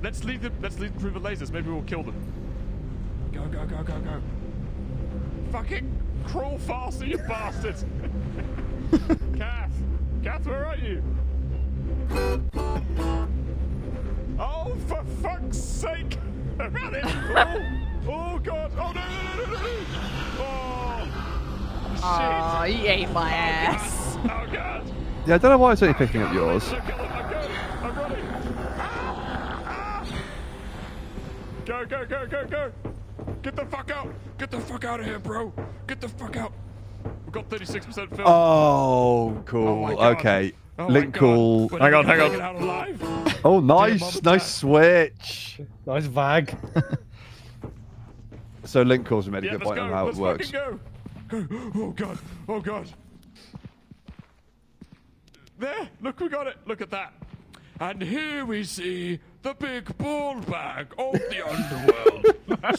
Let's leave them. Let's leave them through the lasers. Maybe we'll kill them. Go, go, go, go, go. Fucking crawl faster, you bastards. [laughs] Kath. Kath, where are you? Oh, for fuck's sake. Run it. [laughs] Oh, oh, God. Oh, no, no, no, no, no. Oh. Shit. Aw, he ate my ass. Oh, God. Yeah, I don't know why it's only picking up yours. I'm going, I'm going, I'm running. Ah, ah. Go, go, go, go, go. Get the fuck out. Get the fuck out of here, bro. Get the fuck out. We've got 36% film. Oh, Oh cool. my God. okay. Oh Link cool. Hang on, hang on. make it out alive. Oh, nice. Nice switch. nice vag. [laughs] So link calls a made a Yeah, good let's point go. on how let's it works. fucking go. [gasps] Oh god. Oh god. There. Look, we got it. Look at that. And here we see the big ball bag of the underworld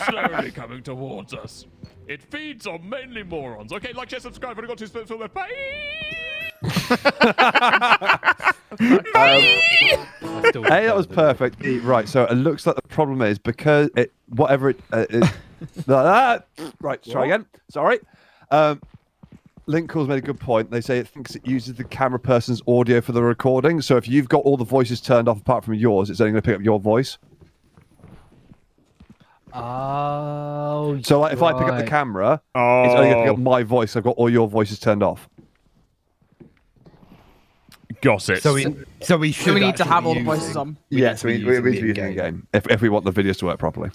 [laughs] slowly coming towards us. It feeds on mainly morons. Okay, like, share, subscribe. I've got two split film there. Bye. I [laughs] still A, that was perfect. Right, so it looks like the problem is because it, whatever it, uh, it [laughs] No, that. Right, try again. Sorry. Um, Link calls made a good point. They say it thinks it uses the camera person's audio for the recording. So if you've got all the voices turned off apart from yours, it's only going to pick up your voice. Oh. So like, if I pick up the right. camera, it's only going to pick up Oh, my voice. I've got all your voices turned off. got it. So we, so we should. So we need to actually have all the using- voices on. we yeah, need to so be we, we, we the need to be using the in-game. game if, if we want the videos to work properly.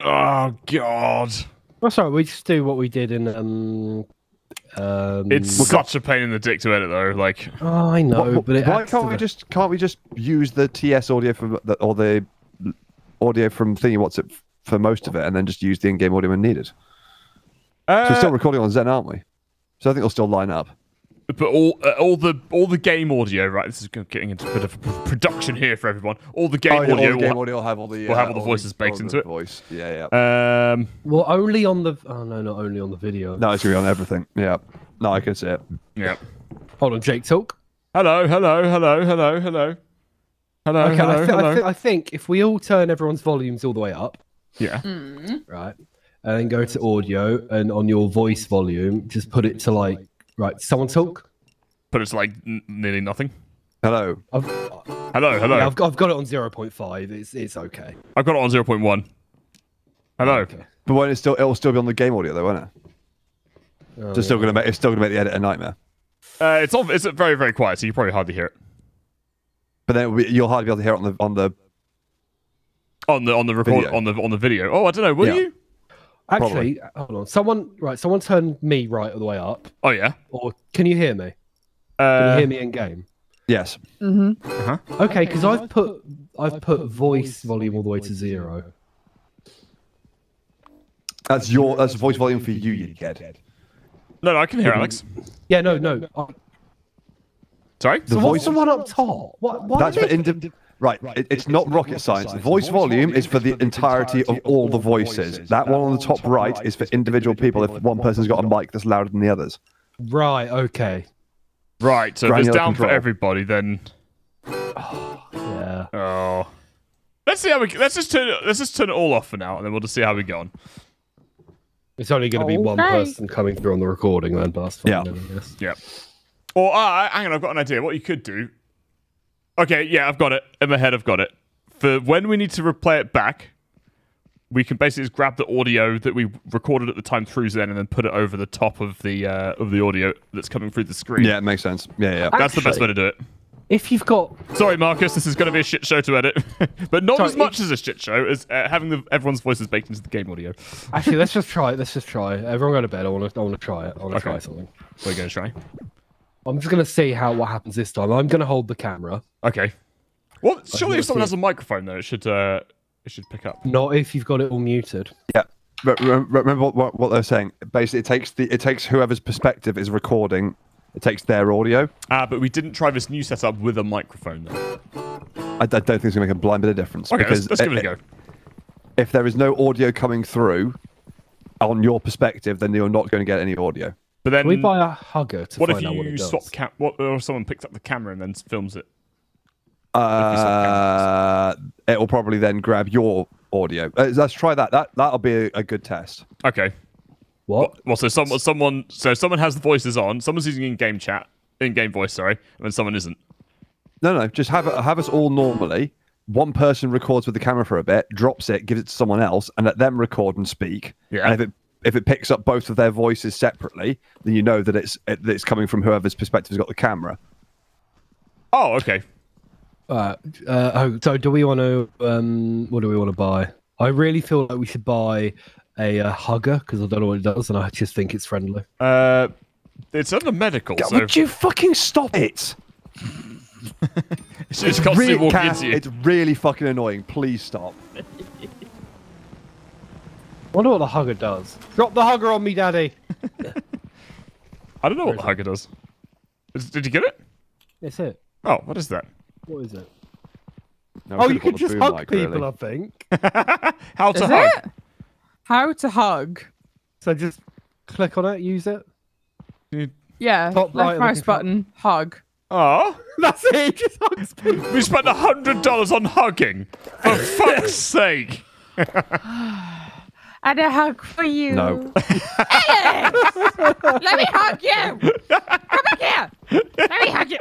oh god, Oh, sorry. We just do what we did in. Um, um, it's such a pain in the dick to edit though. Like, Oh, I know, Wh- wh- but it why can't we the- just can't we just use the TS audio from the, or the audio from thingy what's it for most of it, and then just use the in-game audio when needed? So uh, we're still recording on Zen, aren't we? So I think it'll still line up. But all uh, all the all the game audio, right? This is getting into a bit of a production here for everyone. All the game Oh, yeah, audio. all the game will- audio will have all the will uh, have all the voices baked all into the it. Voice, yeah, yeah. um, Well, only on the. Oh no, not only on the video. no, it's gonna be on everything. Yeah, no, I can see it. yeah. Hold on, Jake, talk. Hello, hello, hello, hello, hello, hello, Okay, hello, I, thi- hello. I, thi- I think if we all turn everyone's volumes all the way up, yeah. right, and then go to audio and on your voice volume, just put it to like right. Someone talk. But it's like nearly nothing. Hello. I've, Hello, hello. yeah, I've, got, I've got it on zero point five. It's it's okay. I've got it on 0.1. Hello. Okay. But when it's still, it'll still be on the game audio though, won't it? Oh, It's still gonna make, it's still gonna make the edit a nightmare. Uh, it's all, it's very very quiet, so you probably hardly hear it But then be, you'll hardly be able to hear it on the on the. on the on the record Video. on the on the video. Oh, I don't know. Will Yeah. you? Actually, hold on. Someone right. Someone turn me right all the way up. Oh yeah. Or can you hear me? Can Uh, you hear me in game? Yes. Okay, because I've put I've put voice volume all the way to zero. That's your that's voice volume for you, you kid. no, no, I can hear Alex. Yeah, no, no. Uh, Sorry. The so voice what's the one up top? What? Why That's are for they- indi- right. It, it's not rocket science. The voice volume is for the entirety of all the voices. That one on the top right is for individual people. If one person's got a mic that's louder than the others. Right. Okay. Right. So if it's Granular down for everybody, then Yeah. oh. Let's see how we. Let's just turn. it- Let's just turn it all off for now, and then we'll just see how we go on. It's only going to be one person coming through on the recording then. But that's fine. Yeah. then, I guess. Yeah. Or uh, hang on, I've got an idea. What you could do. Okay, yeah, I've got it in my head. I've got it. For when we need to replay it back, we can basically just grab the audio that we recorded at the time through Zen, and then put it over the top of the uh, of the audio that's coming through the screen. Yeah, it makes sense. Yeah, yeah. that's the best way to do it. If you've got Sorry, Marcus, this is going to be a shit show to edit, [laughs] but not Sorry, as much as a shit show as uh, having the, everyone's voices baked into the game audio. actually, let's just try it. Let's just try it. Everyone go to bed. I want to. I want to try it. I want to Okay. try something. We're going to try. I'm just going to see how what happens this time. I'm going to hold the camera. Okay. Well, surely if someone has a microphone, though, it should uh, it should pick up. Not if you've got it all muted. Yeah. Re- re- remember what, what, what they're saying? Basically, it takes the it takes whoever's perspective is recording. It takes their audio. Ah, but we didn't try this new setup with a microphone, though. I, I don't think it's going to make a blind bit of difference. Okay, because let's, let's give it a i- go. If there is no audio coming through on your perspective, then you're not going to get any audio. But then, Can we buy a hugger to what if find out what it you does? swap cam? What or someone picks up the camera and then films it? Uh, it will probably then grab your audio. Uh, let's try that. That that'll be a, a good test. Okay. What? Well, so someone, someone, so someone has the voices on. Someone's using in-game chat, in-game voice, sorry, and then someone isn't. No, no, just have it, have us all normally. One person records with the camera for a bit, drops it, gives it to someone else, and let them record and speak. Yeah. And if it if it picks up both of their voices separately, then you know that it's it, that it's coming from whoever's perspective has got the camera. Oh, okay. Uh, uh, oh, so do we want to? Um, what do we want to buy? I really feel like we should buy a uh, hugger because I don't know what it does, and I just think it's friendly. Uh, it's under medical, so Would you fucking stop it? [laughs] it's just constantly Really, walking into you. it's really fucking annoying. Please stop. Wonder what the hugger does. Drop the hugger on me, daddy. [laughs] I don't know what the hugger does. Is- Did you get it? That's it. Oh, what is that? What is it? No, Oh, you can just hug mic, people, really. I think. [laughs] How to Is hug? it? How to hug? so just click on it, use it. Yeah, Top left of the mouse button, hug. Oh, [laughs] That's it. It just hugs people. we spent a hundred dollars on hugging. For fuck's sake! [sighs] And a hug for you. No. Alex! [laughs] Let me hug you! Come back here! Let me hug you!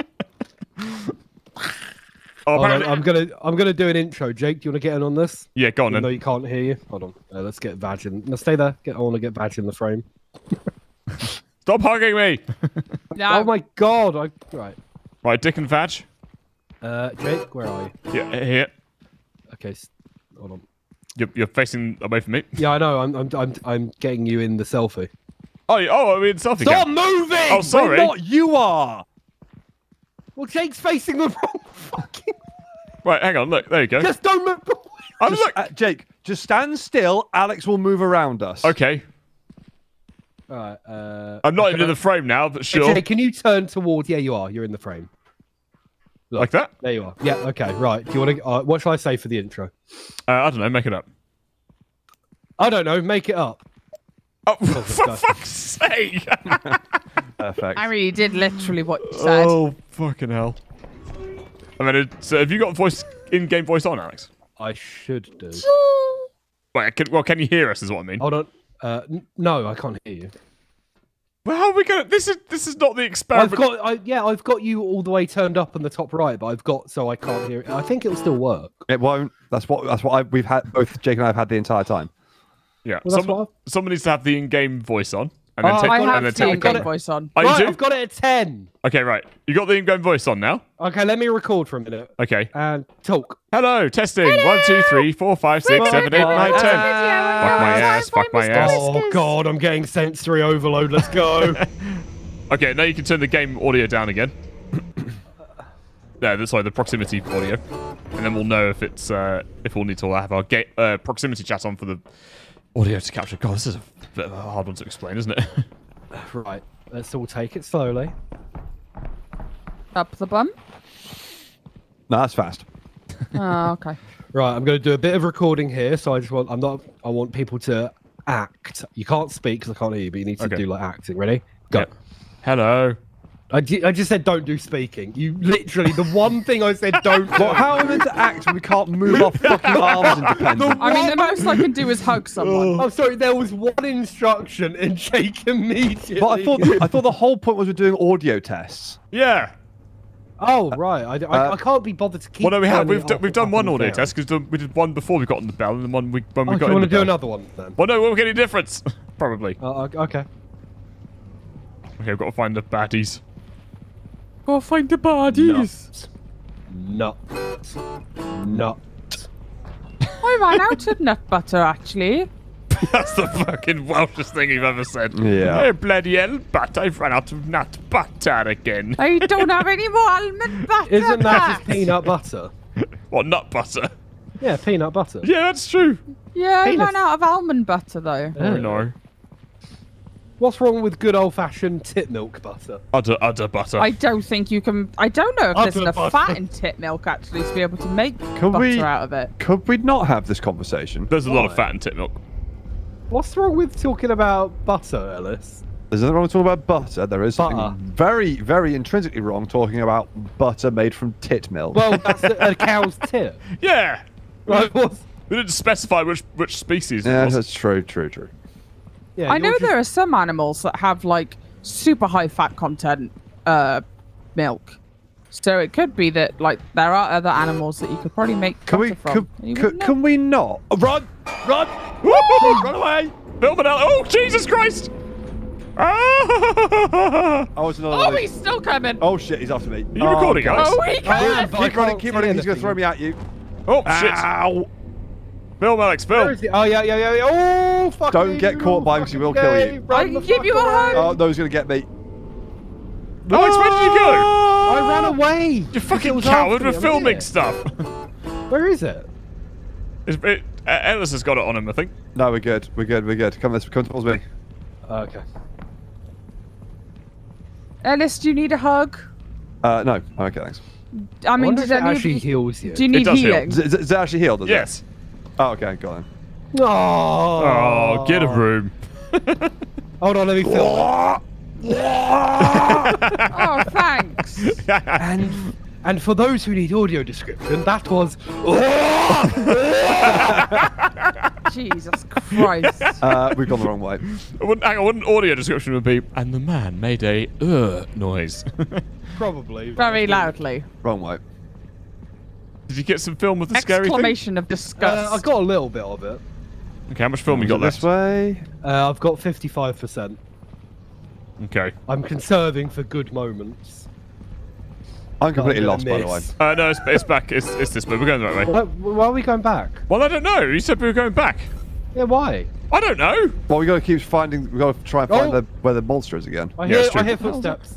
Oh, Hold on, I'm gonna I'm gonna do an intro. Jake, do you want to get in on this? yeah, go on No, you can't hear you. Hold on. Uh, let's get Vag in. No, stay there. Get. I want to get Vag in the frame. Stop hugging me. [laughs] No. Oh my god! I right. right, Dick and Vag. Uh, Jake, where are you? Yeah, here. Okay. Hold on. You're, you're facing away from me. Yeah, I know. I'm I'm I'm, I'm getting you in the selfie. Oh, oh, I mean selfie. Stop cam. moving! Oh, sorry. We're not, you are. Well, Jake's facing the [laughs] wrong fucking. Right, hang on. Look, there you go. Just don't move. Oh, Just- look. uh, Jake, just stand still. Alex will move around us. Okay, Alright. Uh, I'm not even in the frame now, but sure. Jake, can you turn towards? Yeah, you are. You're in the frame. Like that? There you are. Yeah. Okay. Right. Do you want to? Uh, what shall I say for the intro? Uh, I don't know. Make it up. I don't know. Make it up. Oh, [laughs] for disgusting. fuck's sake! [laughs] Perfect. I really did literally what you said. oh, fucking hell. I mean, it- so have you got voice in-game voice on, Alex? I should do. [laughs] Wait, can, well, can you hear us? Is what I mean. Hold on. Uh, n- no, I can't hear you. Well, how are we gonna? This is this is not the experiment. I've got, I, yeah, I've got you all the way turned up on the top right, but I've got so I can't hear it. I think it'll still work. It won't. That's what. That's what I, we've had. Both Jake and I have had the entire time. Yeah, Well, that's someone, someone needs to have the in-game voice on, and then Oh, take I and have then the take the in-game voice on. Oh, right, do? I've got it at ten. Okay, right. You got the in-game voice on now. Okay, let me record for a minute Okay. and talk. Hello, testing. One, two, three, four, five, six, seven, eight, nine, ten. Fuck my ass. Fuck my ass. Oh god, I'm getting sensory overload. Let's go. [laughs] Okay, now you can turn the game audio down again. [coughs] no, that's sorry, the proximity audio, and then we'll know if it's uh, if we'll need to have our ga- uh, proximity chat on for the audio to capture. God, this is a bit of a hard one to explain, isn't it? [laughs] right, let's all take it slowly. Up the bum. No, that's fast. Oh, [laughs] okay. Right, I'm going to do a bit of recording here. So I just want, I'm not, I want people to act. You can't speak because I can't hear you, but you need to Okay. do like acting. Ready? Go. Yeah. Hello. I, I just said don't do speaking. You literally, the one thing I said don't do. How am I meant to act when we can't move our [laughs] fucking arms independently? I mean, the most I can do is hug someone. I'm sorry, there was one instruction and Jake immediately. But I thought I thought the whole point was we're doing audio tests. Yeah. Oh, right. I, I, Uh, I can't be bothered to keep Well, no, we have. We've it done, we've done one audio test because we did one before we got on the bell, and then one we when we Oh, do got you want the to do bell. another one then? Well, no, we'll get any difference. [laughs] Probably. Uh, okay. Okay, I've got to find the baddies. Go find the bodies. Nut. Nut. I ran out of nut butter, actually. [laughs] That's the fucking Welshest thing you've ever said. Yeah. Oh, bloody hell, but I've run out of nut butter again. I don't have any more almond [laughs] butter. Isn't that just peanut butter? What, nut butter? Yeah, peanut butter. Yeah, that's true. Yeah, I ran out of almond butter, though. Oh, no. What's wrong with good old fashioned tit milk butter? Udder, udder butter. I don't think you can. I don't know if there's enough butter. fat in tit milk actually to be able to make Can butter we- out of it. Could we not have this conversation? There's a lot of fat in tit milk. What's wrong with talking about butter, Ellis? There's nothing wrong with talking about butter. There is something very, very intrinsically wrong talking about butter made from tit milk. Well, that's a, a cow's tit. [laughs] Yeah. Right? We didn't specify which which species yeah, it was. that's true, true, true. Yeah, I know just- there are some animals that have like super high fat content uh, milk. So it could be that like there are other animals that you could probably make Can we? butter from. Could, and you could, wouldn't know. can we not? Oh, run! Run! Run away! Bill Manel. Oh, Jesus Christ! Ah! I was another. Oh, one. he's still coming. Oh shit, he's after me. Are you recording, guys? Oh, he I can. am, Keep running, keep see running. He's gonna throw me at you. Oh, shit. Ow! Bill Alex, Where Bill. is? Oh, yeah, yeah, yeah. yeah. Oh, fuck Don't get caught by him 'cause he will kill you. I can give you a hug. Oh no, he's gonna get me. Alex, where did you go? I ran away. You fucking coward. We're filming here. stuff. [laughs] Where is it? It's- it, uh, Ellis has got it on him, I think. No, we're good. We're good. We're good. Come, let's come towards me. Oh, okay. Ellis, do you need a hug? Uh, no. Okay, thanks. I I mean, wonder does if it actually of you, heals you. do you need does heal. healing? Is, is, is it actually healed? Yes. it? Yes. Oh, okay. Go on. Oh, Oh, get a room. [laughs] Hold on, let me film. [laughs] Oh, thanks. and And for those who need audio description, that was. [laughs] Jesus Christ. Uh, we've gone the wrong way. Wouldn't, hang on, what an audio description would be, and the man made a uh noise. Probably. Very loudly. Wrong way. Did you get some film of the scary thing? Exclamation of disgust. Uh, I got a little bit of it. Okay, how much film you got it this way? Uh, I've got 55%. Okay. I'm conserving for good moments. I'm completely gonna lost, by the way. Uh, no, it's, it's back. It's, it's this way. We're going the right way. Why, why are we going back? Well, I don't know. You said we were going back. Yeah, why? I don't know. Well, we got to keep finding. We got to try and find Oh. the, where the monster is again. I hear, it's true. I hear footsteps.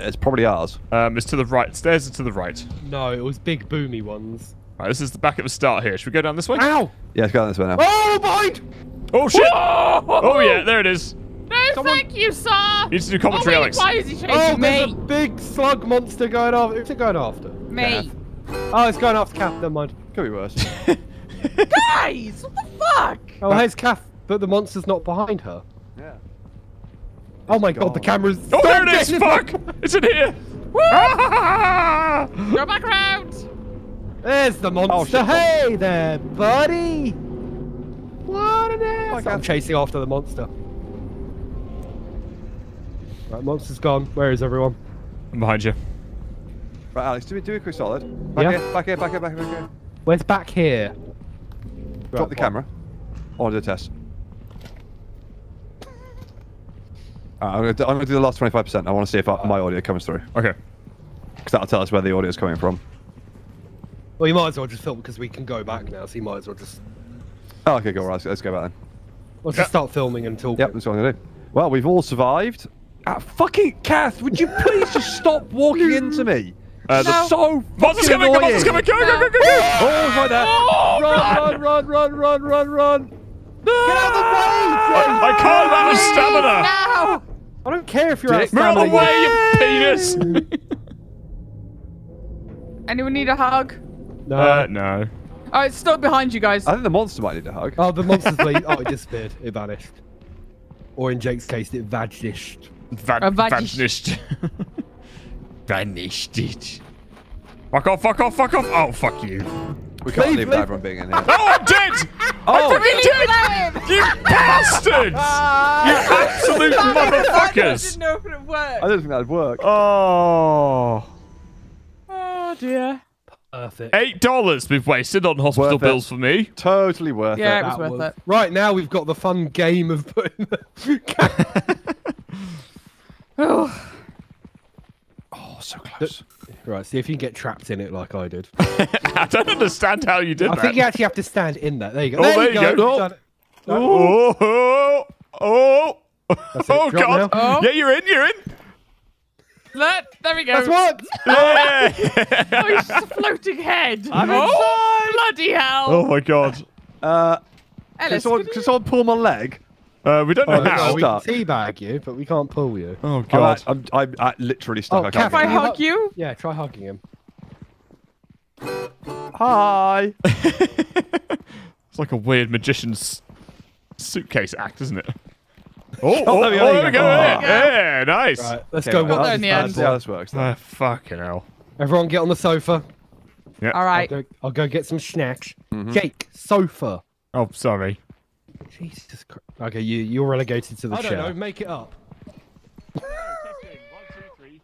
It's probably ours. Um, it's to the right. Stairs are to the right. No, it was big boomy ones. Right, this is the back at the start here. Should we go down this way? Ow! Yeah, let's go this way now. Oh, behind! Oh shit! Oh yeah, there it is. No, Someone- thank you, sir. You need to do oh, commentary, wait, Alex. why is he chasing Oh, there's a big slug monster going after. Who's it going after? Me. Oh, it's going after Kath. Never mind. Could be worse. [laughs] Guys, what the fuck? Oh, here's Kath, but the monster's not behind her. Yeah. Oh my god, the oh camera's. Oh, there it Stop is! getting [laughs] Fuck! It's in here! [laughs] Go back round. There's the oh, monster. shit. hey there, buddy. What an ass! I'm chasing after the monster. Right, monster's gone. Where is everyone? I'm behind you. Right, Alex, do me do a quick solid. Back Yeah. here, back here, back here, back here, back here. Where's back here? Drop the camera. I want to do a test. Alright, I'm going to I'm gonna do the last 25%. I want to see if I, my audio comes through. Okay. Because that'll tell us where the audio is coming from. Well, you might as well just film because we can go back now. So you might as well just. Oh, okay, go. Right, let's, let's go back then. Let's Yeah. just start filming and talking. Yep, that's what I'm going to do. Well, we've all survived. Ah, fucking Kath, would you please just stop walking into me? Uh, the- No. So Monster's fucking coming! The annoying. monster's coming! Go, go, go, go, go! Oh, it's right there. Run, run, run, run, run, run! Get out of the way! I, I can't run out of stamina! No. I don't care if you're out of Move out of the stamina. way, you penis! [laughs] Anyone need a hug? No. uh, no. Oh, it's still behind you guys. I think the monster might need a hug. Oh, the monster's [laughs] leave. Oh, it disappeared. It vanished. Or in Jake's case, it vanished. Va- Uh, vanished. [laughs] vanished. vanished it. Fuck off, fuck off, fuck off! Oh, fuck you. We can't leave, leave, leave. everyone being in here. Oh, I'm dead! Oh, I'm fucking dead! You bastards! [laughs] you absolute motherfuckers! I didn't know if it worked. I don't think that'd work. Oh. Oh dear. Perfect. Eight dollars we've wasted on hospital Worth it. bills for me. Totally worth Yeah, it. it was That worth was- it. Right now, we've got the fun game of putting the. Oh, [laughs] [laughs] Oh, so close. Right, see if you can get trapped in it like I did. [laughs] I don't understand how you did I that. I think you actually have to stand in that. There you go. Oh, there you go. You've done it. Oh, oh, oh, oh Drop God! Oh. Yeah, you're in. You're in. Let, there we go. That's what. Yeah. [laughs] Oh, he's just a floating head. I'm oh, bloody hell. oh my God. [laughs] Uh, can, Ellis, someone, could can someone pull my leg? Uh, we don't know Oh, how. no, we can teabag you, but we can't pull you. Oh I'm, God. at- I'm, I'm, literally stuck. Oh, I can't if I get Can you hug hu- you? Yeah, try hugging him. Hi. [laughs] It's like a weird magician's suitcase act, isn't it? Oh, [laughs] oh, Oh, oh, there we go, there we go. there we. Yeah, nice. Right, let's Okay, go. well, watch there in the end. Let's see how this works. then. Ah, fucking hell. Everyone get on the sofa. Yeah. All right. I'll go, I'll go get some snacks. Mm-hmm. Jake, sofa. Oh, sorry. Jesus Christ. Okay, you, you're relegated to the I chair. don't know, make it up.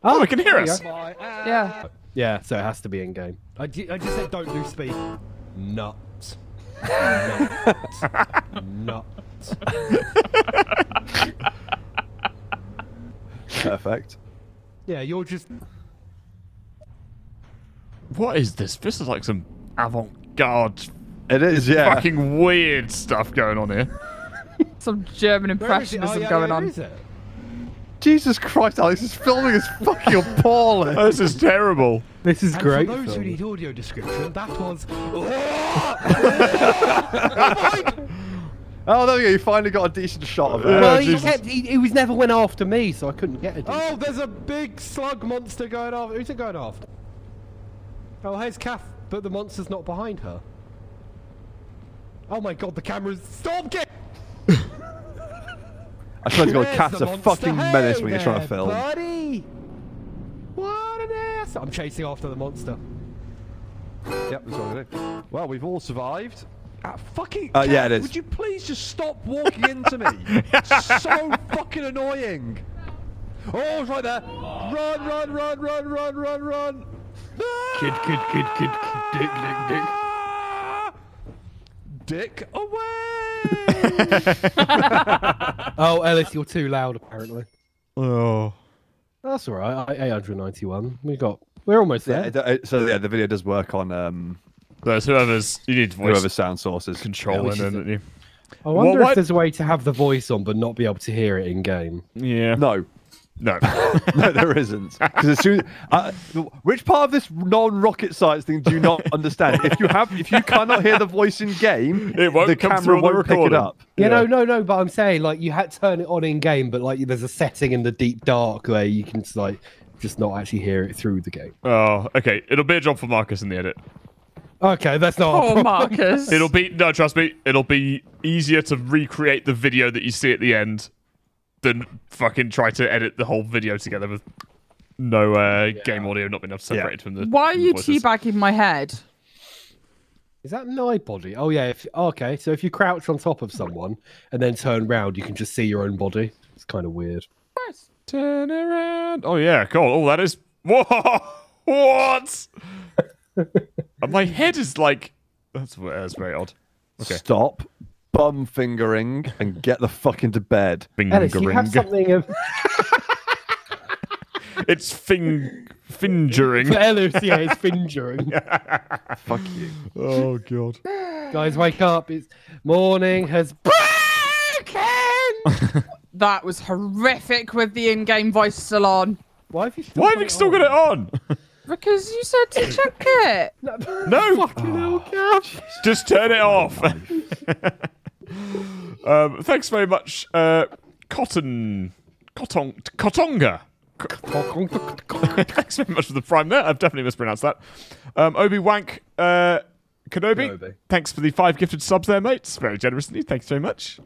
Oh, oh we can hear there you us. Yeah. Yeah, so it has to be in game. I, I just said don't do speed. Nuts. Nuts. Nuts. Perfect. Yeah, you're just. What is this? This is like some avant-garde, It is, yeah. fucking weird stuff going on here. [laughs] Some German Where is it? impressionism Oh, yeah, going yeah, on. where is it? Jesus Christ, Alex, this filming is fucking [laughs] appalling. Oh, this is terrible. This is And great. for those who need audio description, that was. [laughs] Oh, there we go. You finally got a decent shot of it. Yeah. Well, he, kept, he, he was never went after me, so I couldn't get it. Oh, there's a big slug monster going after. Who's it going after? Oh, here's Kath, but the monster's not behind her. Oh my god, the camera's. Stop! Get! I swear to God, There's Kath's the a fucking menace when you're trying to film. Buddy! What an ass! I'm chasing after the monster. Yep, that's what I do. Well, we've all survived. Ah, fucking. Uh, yeah, it is. Would you please just stop walking into me? [laughs] so fucking annoying. Oh, it's right there. Run, run, run, run, run, run, run. Kid, kid, kid, kid, kid, dick, dick, dick. Dick [laughs] away. Oh, Ellis, you're too loud, apparently. Oh. That's all right. I- 891. We got. We're almost Yeah, there. it, it, so yeah, the video does work on um, There's whoever's you need voice whoever sound sources. controlling, which is don't you? I wonder what- if there's a way to have the voice on but not be able to hear it in game. Yeah. No, No. [laughs] no, there isn't. Because as soon, uh, which part of this non-rocket science thing do you not [laughs] understand? if you have, if you cannot hear the voice in game, It won't the come camera through on the won't pick it up. Yeah, Yeah. no, no, no. But I'm saying like you had to turn it on in game, but like there's a setting in the deep dark where you can like just not actually hear it through the game. oh, okay. It'll be a job for Marcus in the edit. Okay, that's not. a Poor. Marcus. It'll be no, trust me. It'll be easier to recreate the video that you see at the end than fucking try to edit the whole video together with no uh, game audio not being able to separate it from the. Why are the you voices. teabagging my head? Is that an eye body? Oh yeah. If, okay, so if you crouch on top of someone and then turn round, you can just see your own body. It's kind of weird. Turn around. Oh yeah, cool. Oh, that is. Whoa! [laughs] What? [laughs] My head is like. That's that's very odd. Okay. Stop bum fingering and get the fuck into bed. Ellis, you have Fingering. something. Of... [laughs] It's fing fingering. Ellis, yeah, it's fingering. [laughs] Fuck you. Oh god. Guys, wake up! It's morning has broken. [laughs] That was horrific with the in-game voice still on. Why have you? Still Why have you still got it on? Because you said to check it. No, Fucking Oh, just turn it off. Um, thanks very much, uh, Cotton, Cotton, Cotonga. [laughs] thanks very much for the prime there. I've definitely mispronounced that. Um, Obi Wank, uh, Kenobi. Kenobi. Thanks for the five gifted subs there, mates. Very generous of you. Thanks very much.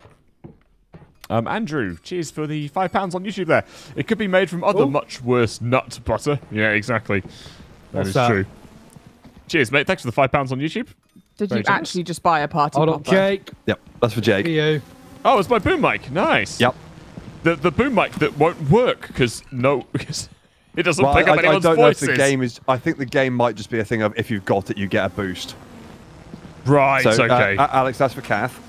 Um, Andrew, cheers for the five pounds on YouTube there. It could be made from other Oh. much worse nut butter. Yeah, exactly. That What's is that? true. Cheers, mate. Thanks for the five pounds on YouTube. Did Very you generous. actually just buy a party Hold on, popper? Jake. Yep, that's for Jake. For you. Oh, it's my boom mic. Nice. Yep. The the boom mic that won't work because no, because [laughs] it doesn't Well, pick I, up I- I don't know if the game is. I think the game might just be a thing of if you've got it, you get a boost. Right. So, uh, okay. uh, Alex, that's for Kath.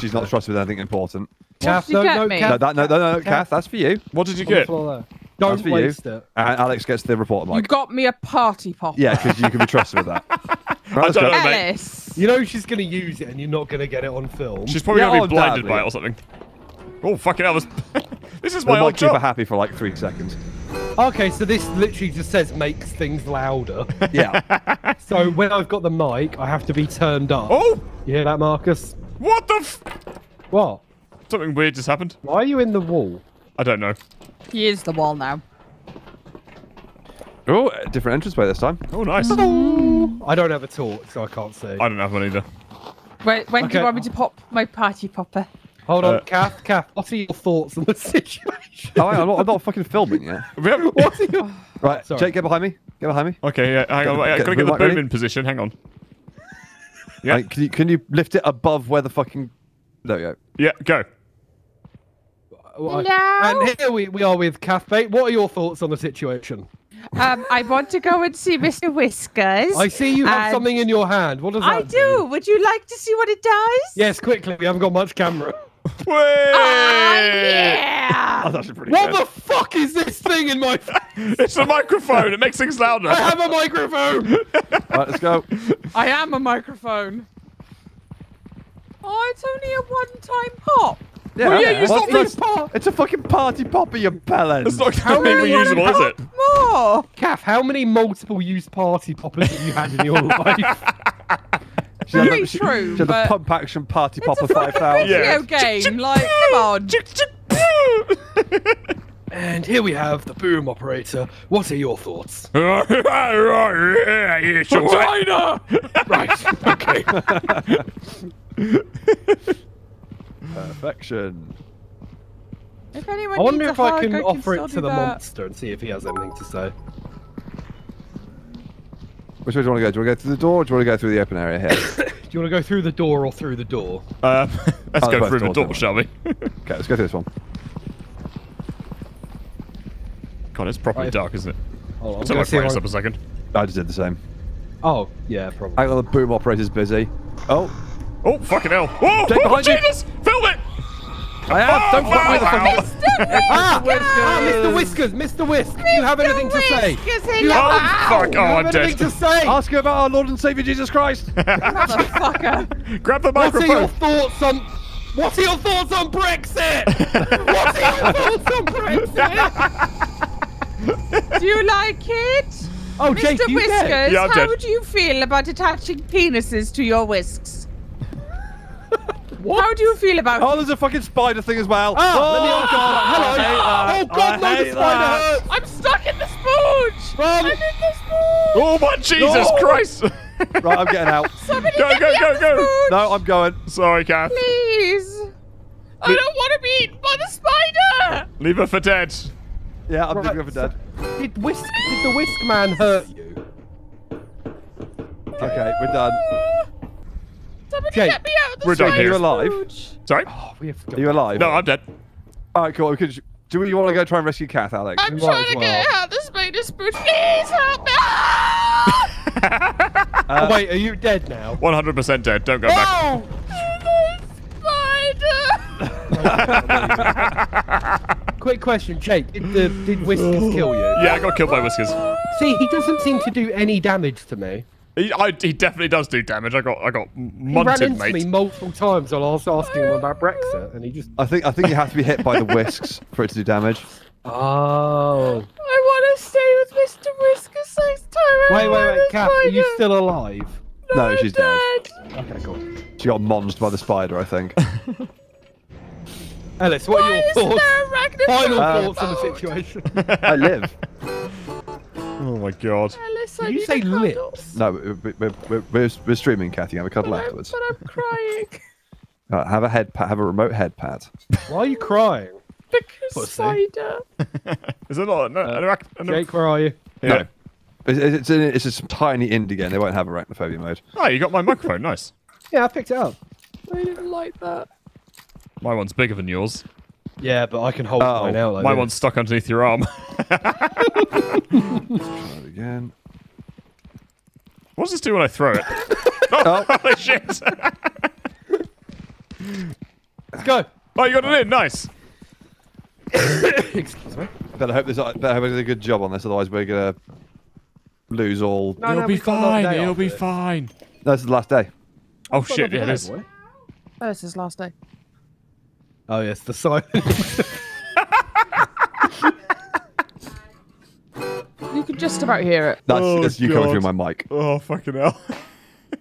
She's not trusted with anything important. Kath, did you no, get no, me? No, that, no, no, no, no, Kath, that's for you. what did you get? floor there. That's Don't for you. waste it. And Alex gets the report mic. You got me a party popper. Yeah, because you can be trusted with that. [laughs] Right, let's don't go. know. mate. Ellis. You know she's gonna use it, and you're not gonna get it on film. She's probably Yeah, gonna oh, be blinded by it or something. Oh fucking hell! This, [laughs] this is my might old keep her happy for like three seconds. Okay, so this literally just says makes things louder. [laughs] Yeah. [laughs] so when I've got the mic, I have to be turned up. Oh, You hear that, Marcus? what the? F- What? Something weird just happened. Why are you in the wall? I don't know. He is the wall now. Oh, a different entranceway this time. Oh, nice. I don't have a torch, so I can't see. I don't have one either. When, when do Okay. you want me to pop my party popper? Hold on, Uh, Kath, Kath, what are your thoughts on the [laughs] situation? Oh, I'm, not, I'm not fucking filming yet. [laughs] What are your... [sighs] Right, Sorry. Jake, get behind me. Get behind me. okay, yeah. Hang on. Get- I get gotta the get the mic boom ready? in position. Hang on. [laughs] Yeah. Right, can you can you lift it above where the fucking? There we go. Yeah. Go. Hello? And here we, we are with Kath Bait. What are your thoughts on the situation? Um, I want to go and see Mr. Whiskers. I see you have something in your hand. What does that I do. Would you like to see what it does? Yes, quickly. We haven't got much camera. [laughs] Wait! Ah, yeah. That's actually pretty What good. the fuck is this thing in my [laughs] face? It's a microphone. It makes things louder. I have a microphone. [laughs] Right, let's go. I am a microphone. Oh, it's only a one-time pop. Yeah, Well, yeah, you stopped this? me- It's a fucking party popper, you bellend. It's not How going to be many reusable, is it? More. Kath, how many multiple use party poppers have you had in your [laughs] life? She had Very the- she- true, She had the pump action party It's popper a fucking 5000. Yeah. video game. Like, come on. and here we have the boom operator. What are your thoughts? It's all right. China! [laughs] right, okay. [laughs] Perfection. If anyone I wonder needs if a I hug, can can offer still it to the that. monster and see if he has anything to say. Which way do you want to go? Do you want to go through the door or do you want to go through the open area here? [coughs] Do you want to go through the door or through the door? Um, [laughs] let's Oh, go both through the doors, door, shall we? [laughs] okay, let's go through this one. God, it's properly Right. dark, isn't it? Oh, I'm So gonna see if brightness up a second. I just did the same. Oh, yeah, probably. Hang on, the boom operator's busy. Oh, Oh, fucking hell. Whoa! Jake, oh, behind you. Jesus! It! I am. Don't Oh, fuck with the wow. fucking. Ah, ah, Mr. Whiskers, Mr. Whisk, do you have anything to say? Whiskers, you have, Oh, fuck. Oh, you I'm anything dead. to say? Ask her about our Lord and Savior Jesus Christ. [laughs] Motherfucker. Grab the microphone. What are your thoughts on? What are your thoughts on Brexit? [laughs] what are your thoughts on Brexit? Do you like it? Oh, Mr. Jake, Whiskers. Yeah, how dead. would you feel about attaching penises to your whisks? How do you feel about it? Oh, there's a fucking spider thing as well. Ah, oh, let me- oh, God, [laughs] hello. I hate that. Oh, God, no, I the spider that. hurts. I'm stuck in the spooge! Run. I'm in the spooge! Oh, my Jesus No. Christ! [laughs] Right, I'm getting out. Somebody Go, get go, me go, out go. spooge! No, I'm going. Sorry, Kath. Please! I don't want to be eaten by the spider! Leave her for dead. Yeah, I'm Right, leaving over dead. Did Whisk? Did the Whisk man hurt you? Okay, we're done. Somebody Jake, get me out of the we're done spider here. Are you alive? spooge. Sorry? Oh, we have Are you alive? No, I'm dead. All right, cool. We could, do you want to go try and rescue Kath, Alex? I'm might trying to well. get out of the spider spooge. Please help me! [laughs] Uh, oh, wait, are you dead now? 100% dead. Don't go back. Oh! spider! [laughs] Quick question, Jake. Did the did Whiskers kill you? Yeah, I got killed by whiskers. See, he doesn't seem to do any damage to me. He, I, he definitely does do damage. I got I got He ran munted, into mate. me multiple times while I was asking him about Brexit, and he just. I think I think you have to be hit by the whisks for it to do damage. Oh. I want to stay with Mr. Whiskers next time. Wait, wait, wait, a Kath, are you still alive? No, I'm she's dead. Okay, cool. She got monged by the spider, I think. [laughs] Ellis, what are your thoughts? Final thoughts on the situation. I live. [laughs] Oh my god. Alice, Did you say lips? No, we're, we're, we're, we're, we're streaming, Kathy. Have a cuddle But I'm, afterwards. but I'm [laughs] crying Right, have a head pad, have a remote head pad. Why are you crying? because Pussy. spider. [laughs] Is there not uh, an, an, arach- Jake, where are you? yeah. No. It's, it's, it's, it's a tiny indie game. They won't have arachnophobia mode. Oh, you got my microphone. Nice. Yeah, I picked it up. I didn't like that. My one's bigger than yours. Yeah, but I can hold Oh, mine out like My this. one's stuck underneath your arm. [laughs] Try it again. what does this do when I throw it? [laughs] Oh, oh, Holy shit! Let's go. Oh, you got it in. Nice. [coughs] Excuse me. better hope there's better hope they do a good job on this, otherwise we're gonna lose all. No, It'll no, be we've got another fine. It'll be this. fine. No, this is the last day. Oh We've shit! Yeah, another it day, is. boy. Oh, it's his last day. Oh yes, the silence. You can just about hear it. That's, Oh, that's you coming through my mic. Oh fucking hell!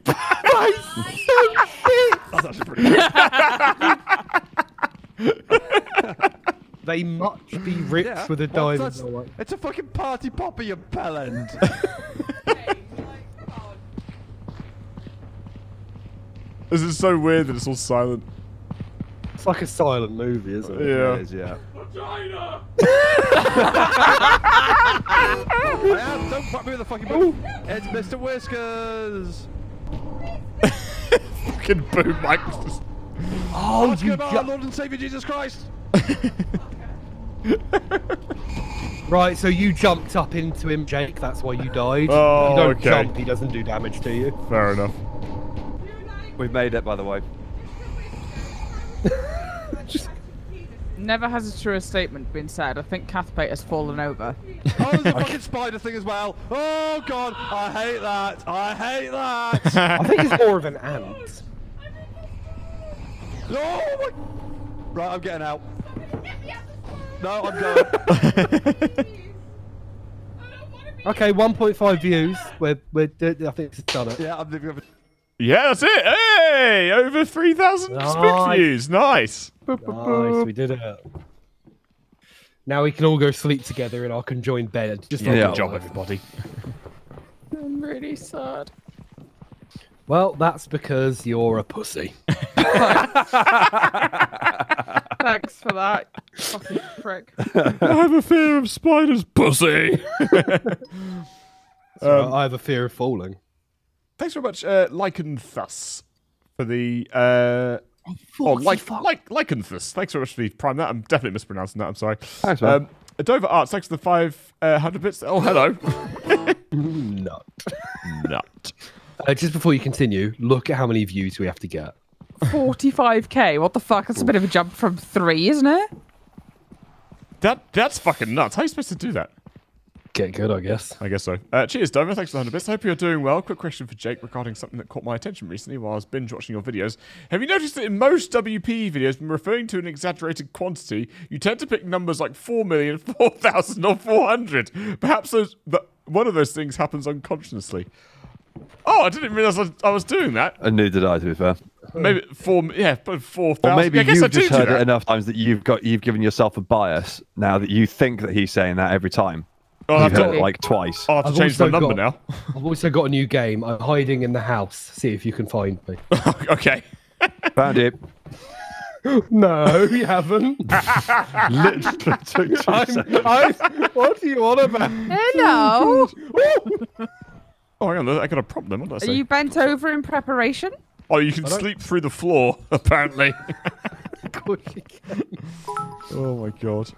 [laughs] they much be rich with a diamond. Wait. It's a fucking party popper, you bellend. [laughs] This is so weird that it's all silent. It's like a silent movie, isn't it? Yeah. It is, yeah. I am. [laughs] Don't fuck me with the fucking boom. It's Mr. Whiskers. [laughs] Fucking boom mic. Just... Oh, Ask you about our Lord and Savior Jesus Christ. [laughs] right. So you jumped up into him, Jake. That's why you died. Oh, you don't okay. jump, he doesn't do damage to you. Fair enough. We've made it, by the way. Never has a truer statement been said. I think Cathbait has fallen over. [laughs] Oh, oh, there's a fucking spider thing as well. Oh god, I hate that. I hate that. [laughs] I think it's more of an ant. oh my. Right, I'm getting out. No, I'm going. [laughs] Okay, 1.5 views. We're, we're, I think it's done it. yeah, I'm leaving over. Yeah, that's it. Hey, over three thousand spook Nice. views. Nice. Nice, we did it. Now we can all go sleep together in our conjoined bed. Just like Yeah. Yeah. Good job, everybody. [laughs] I'm really sad. Well, that's because you're a pussy. [laughs] Thanks for that, fucking prick. I have a fear of spiders, pussy. [laughs] So Um, I have a fear of falling. Thanks very much, uh, Lycanthus, for the uh, oh, like, like Lycanthus. Thanks very much for the prime. That I'm definitely mispronouncing that. I'm sorry. Thanks, man. Um, Dover Arts. Thanks for the five uh, bits. Oh, hello. [laughs] Nut. Nut. Uh, just before you continue, look at how many views we have to get. 45k. What the fuck? That's a bit of a jump from three, isn't it? That that's fucking nuts. How are you supposed to do that? Get good, I guess. I guess so. Uh, cheers, Dover. Thanks for the 100 bits. Hope you're doing well. Quick question for Jake regarding something that caught my attention recently while I was binge watching your videos. Have you noticed that in most WP videos, when referring to an exaggerated quantity, you tend to pick numbers like 4 million, [laughs] 4,000, or 400? Perhaps those, the, one of those things happens unconsciously. Oh, I didn't realize I, I was doing that. And neither did I, to be fair. Maybe four, yeah, but 4,000. Or maybe yeah, I guess you've do just heard it enough times that you've got you've given yourself a bias now that you think that he's saying that every time. I'll have You've to, it like twice. I'll have to I've change my number got- now. [laughs] I've also got a new game. I'm hiding in the house. See if you can find me. [laughs] okay. Found it. [laughs] no, you haven't. Literally took two I'm, seconds. I'm, what are you on about? Hello. Oh, hang on. I got a problem. What did I Are you bent over in preparation? Oh, you can sleep through the floor, apparently. Of course you can. oh my god.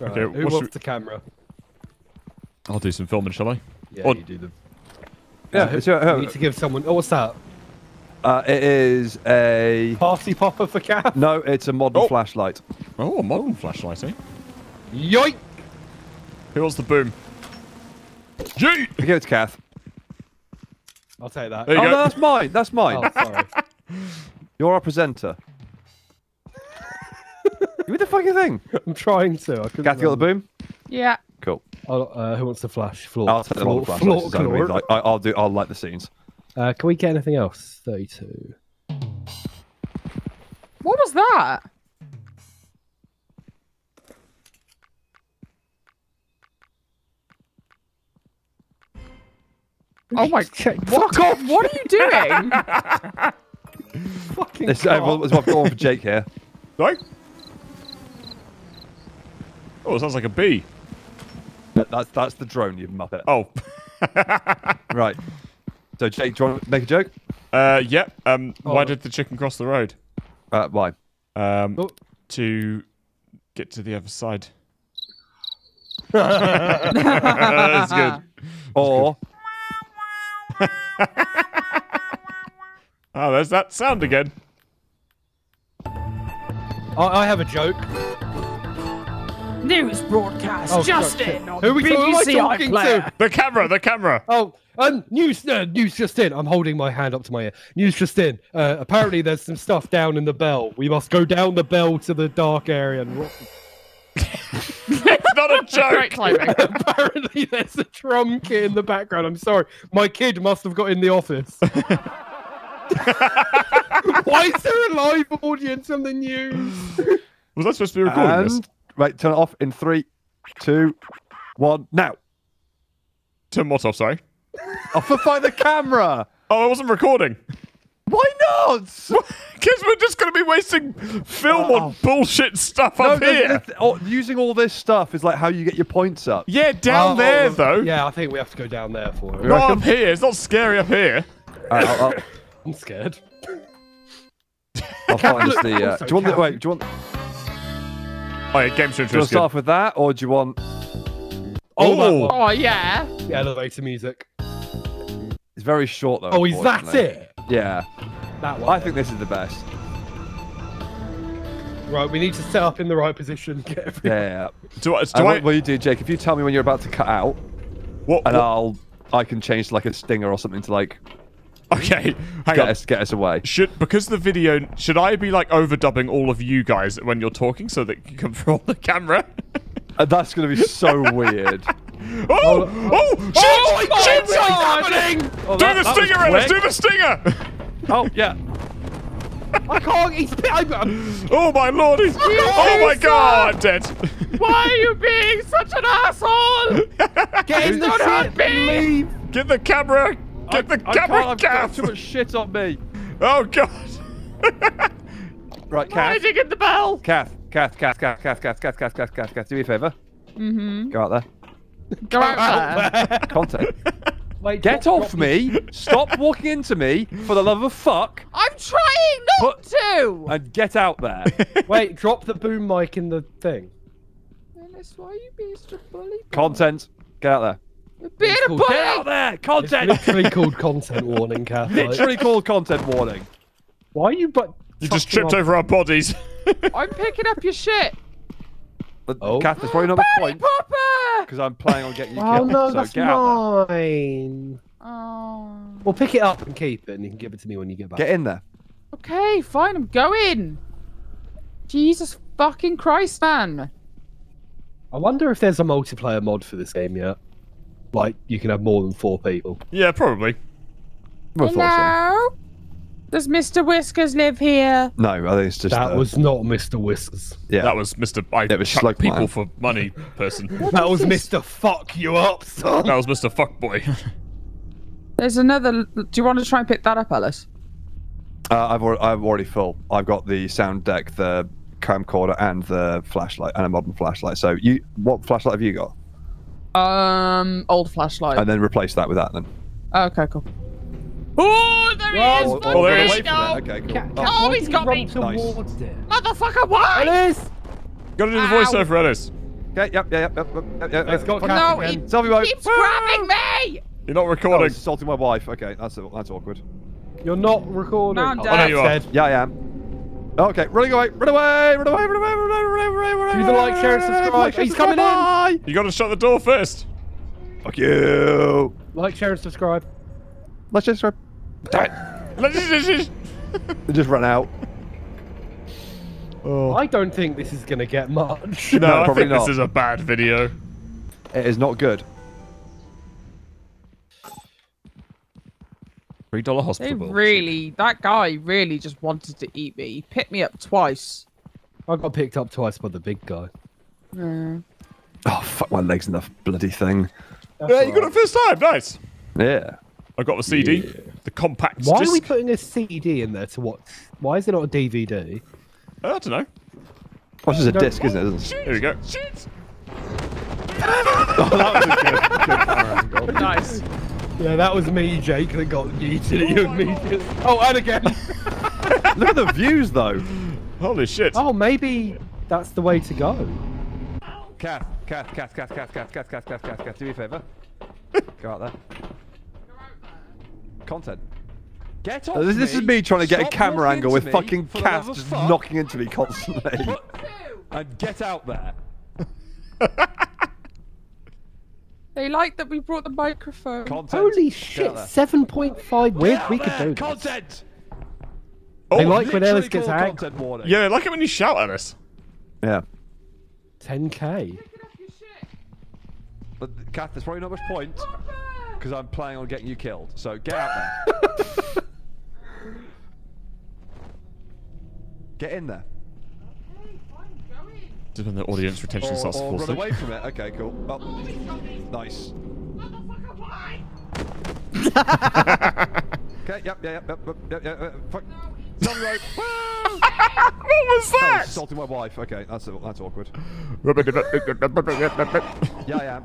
Right, Okay, who what wants the camera? I'll do some filming, shall I? Yeah, Or- you do them. Yeah, it's your- We need to give someone. Oh, what's that? uh, it is a Party popper for Cap? no. It's a modern Oh. flashlight. Oh, a modern flashlight, eh? Yoink! Who wants the boom? Yeet! Give it to Kath. I'll take that. There you Oh go. no, that's mine. That's mine. Oh, sorry. [laughs] You're our presenter. [laughs] Give me the fucking thing. I'm trying to. I couldn't Kath, you got the boom? Yeah. Cool. I'll, uh, who wants the flash? Floor. I'll take the floor, modern flashlight. floor, it's the only floor. reason I, I, I'll do. I'll light the scenes. Uh, can we get anything else? 32. What was that? Oh my god! Fuck off! What are you doing? [laughs] Fucking This, car. uh, I've got for Jake here. Right? Oh, it sounds like a bee. That- That's that's the drone, you muppet. Oh. [laughs] Right. So Jake, do you want to make a joke? Uh, yeah. Um, why Oh. did the chicken cross the road? Uh, why? Um, Oh. to get to the other side. [laughs] That's good. Or Oh, [laughs] there's that sound again. I, I have a joke. News broadcast Oh, just sorry. in on Who, we, who am I BBC talking iPlayer. to? The camera, the camera. Oh, um, news, uh, news just in. I'm holding my hand up to my ear. News just in. Uh, apparently, there's some stuff down in the bell. We must go down the bell to the dark area. And It's not a [laughs] Great joke. timing. [laughs] apparently, there's a drum kit in the background. I'm sorry, my kid must have got in the office. [laughs] Why is there a live audience on the news? Was I supposed to be recording this? And right, turn it off in three, two, one, now. Turn what off, sorry. For find the camera. [laughs] Oh, I wasn't recording. Why not? Because [laughs] we're just going to be wasting film Oh. on bullshit stuff No, up no, here. this- oh, using all this stuff is like how you get your points up. Yeah, down Oh, there, though. Yeah, I think we have to go down there for it. Not reckon? up here. It's not scary up here. Alright, I'll, I'll, [laughs] I'm scared. I'll find us the. Uh, Also, do you want the wait? Do you want? Do Oh, yeah, game show you want intro to start off with that, or do you want? Oh, oh that Oh. one. Oh yeah. The elevator music. It's very short though. Oh, is that it? Yeah, That one. I think this is the best. Right, we need to set up in the right position. Get everything. Yeah. yeah. Do I, do And I, what will you do, Jake? If you tell me when you're about to cut out, what, and what- I'll, I can change to like a stinger or something to like okay, hang get on. us get us away. Should because the video should I be like overdubbing all of you guys when you're talking so that you can [laughs] control the camera? And that's gonna be so weird. [laughs] Oh! oh! Oh! Shit! Oh shit! Happening? Oh, Do that- the that was stinger, Ellis! Do the stinger! Oh yeah. [laughs] I can't. He's. I'm, uh, Oh my lordy! Oh my god! I'm dead. Why are you being such an asshole? get in the ship. Leave. Get the camera! Get the I camera, can't. I've got too much shit on me. Oh god! Right, Kath. Hiding in the bell. Kath. Kath. Kath. Kath. Kath. Kath. Kath. Kath. Kath. Kath. Kath. Do me a favor. Mm-hmm. Go out there. Go out there. Contact. Wait, Get drop- off drop me! Stop walking into me for the love of fuck, I'm trying not to. and get out there. Wait, drop the boom mic in the thing. That's why you being such a bully. Content. Get out there. Being a cool. bully. Get out there! It's Content. literally called content warning, Kath. like- Literally called content warning. Why are you but? You just tripped over our bodies. [laughs] I'm picking up your shit. But Oh. Kath, that's probably not the point Popper. because I'm planning on getting you Oh killed. no, so that's get out mine. Oh. Well, pick it up and keep it, and you can give it to me when you get back. Get in there. Okay, fine. I'm going. Jesus fucking Christ, man. I wonder if there's a multiplayer mod for this game yet. Like you can have more than four people. yeah, probably. Well, I so. Hello. Does Mr. Whiskers live here? No, I think it's just That uh, was not Mr. Whiskers. yeah. That was Mr. I It was chuck Slug people Man. for money person. [laughs] That was Mr. Fuck you up, son. that was Mr. Fuck boy. [laughs] There's another. Do you want to try and pick that up, Ellis? Uh, I've already, I've already full. I've got the sound deck, the camcorder, and the flashlight, and a modern flashlight. So you, what flashlight have you got? Um, old flashlight. And then replace that with that. Then. Okay, cool. Oh, there he is! Oh, there he is. away from no. it. Okay, cool. Cat- Oh, Cat, Oh, why he's got me. Nice. Motherfucker, why? Ellis! Gotta do the voiceover for Ellis. Okay, yep, yep, yep, yep, yep, yep, It's got fuck- Cat No, again. he Selfie mode. keeps grabbing me! You're not Oh, recording. it's assaulting my wife. Okay, that's that's awkward. You're not recording. No, I'm Oh, dead. Oh, there you are. dead. Yeah, I am. Okay, running away, run away, run away, run away, run away, run away, run away, run away. Do the like, share, and subscribe. Like, share, He's coming in. You gotta shut the door first. Fuck you. Like, share, and subscribe. Let's just run. oh, They just run out. Oh. I don't think this is gonna get much. no, No, I probably think this is a bad video. It is not good. Three dollar They hospital. really, that guy really just wanted to eat me. He picked me up twice. I got picked up twice by the big guy. Uh, Oh fuck, my legs in the bloody thing. Yeah, you got it first time. Nice. Yeah. I got the CD, the compact Why disc. are we putting a CD in there to watch? Why is it not a DVD? I don't know. Well, it's just a No. disc, isn't it? Isn't it? Here we go. Oh, that was a good, good camera angle. nice. Yeah, that was me, Jake, that got yeeted at you immediately. Oh, and again. Look at the views, though. Holy shit. oh, maybe that's the way to go. Kath, Kath, Kath, Kath, Kath, Kath, Kath, Kath, Kath, Kath, Kath, do me a favour. Go out there. Content. Get off Uh, this, this is me trying to get Stop a camera angle with fucking for Kath just fuck. knocking into me constantly. and get out there. They like that we brought the microphone. Content. Holy shit, 7.5. We, Get out we could do this. Content. They Oh, like when Ellis gets called angry. Content warning. Yeah, I like it when you shout at us. yeah. 10k. But Kath, there's probably not much point because I'm planning on getting you killed. So get out there. [laughs] get in there. Just when the audience retention Or, starts to or fall run away from it. Okay, cool. Well, nice. [laughs] Okay, yep, yep, yep, yep, yep, yep, yep, yep. Fuck. Tell me [laughs] what was Oh, that? assaulting my wife. Okay, that's that's awkward. yeah, Yeah, I am.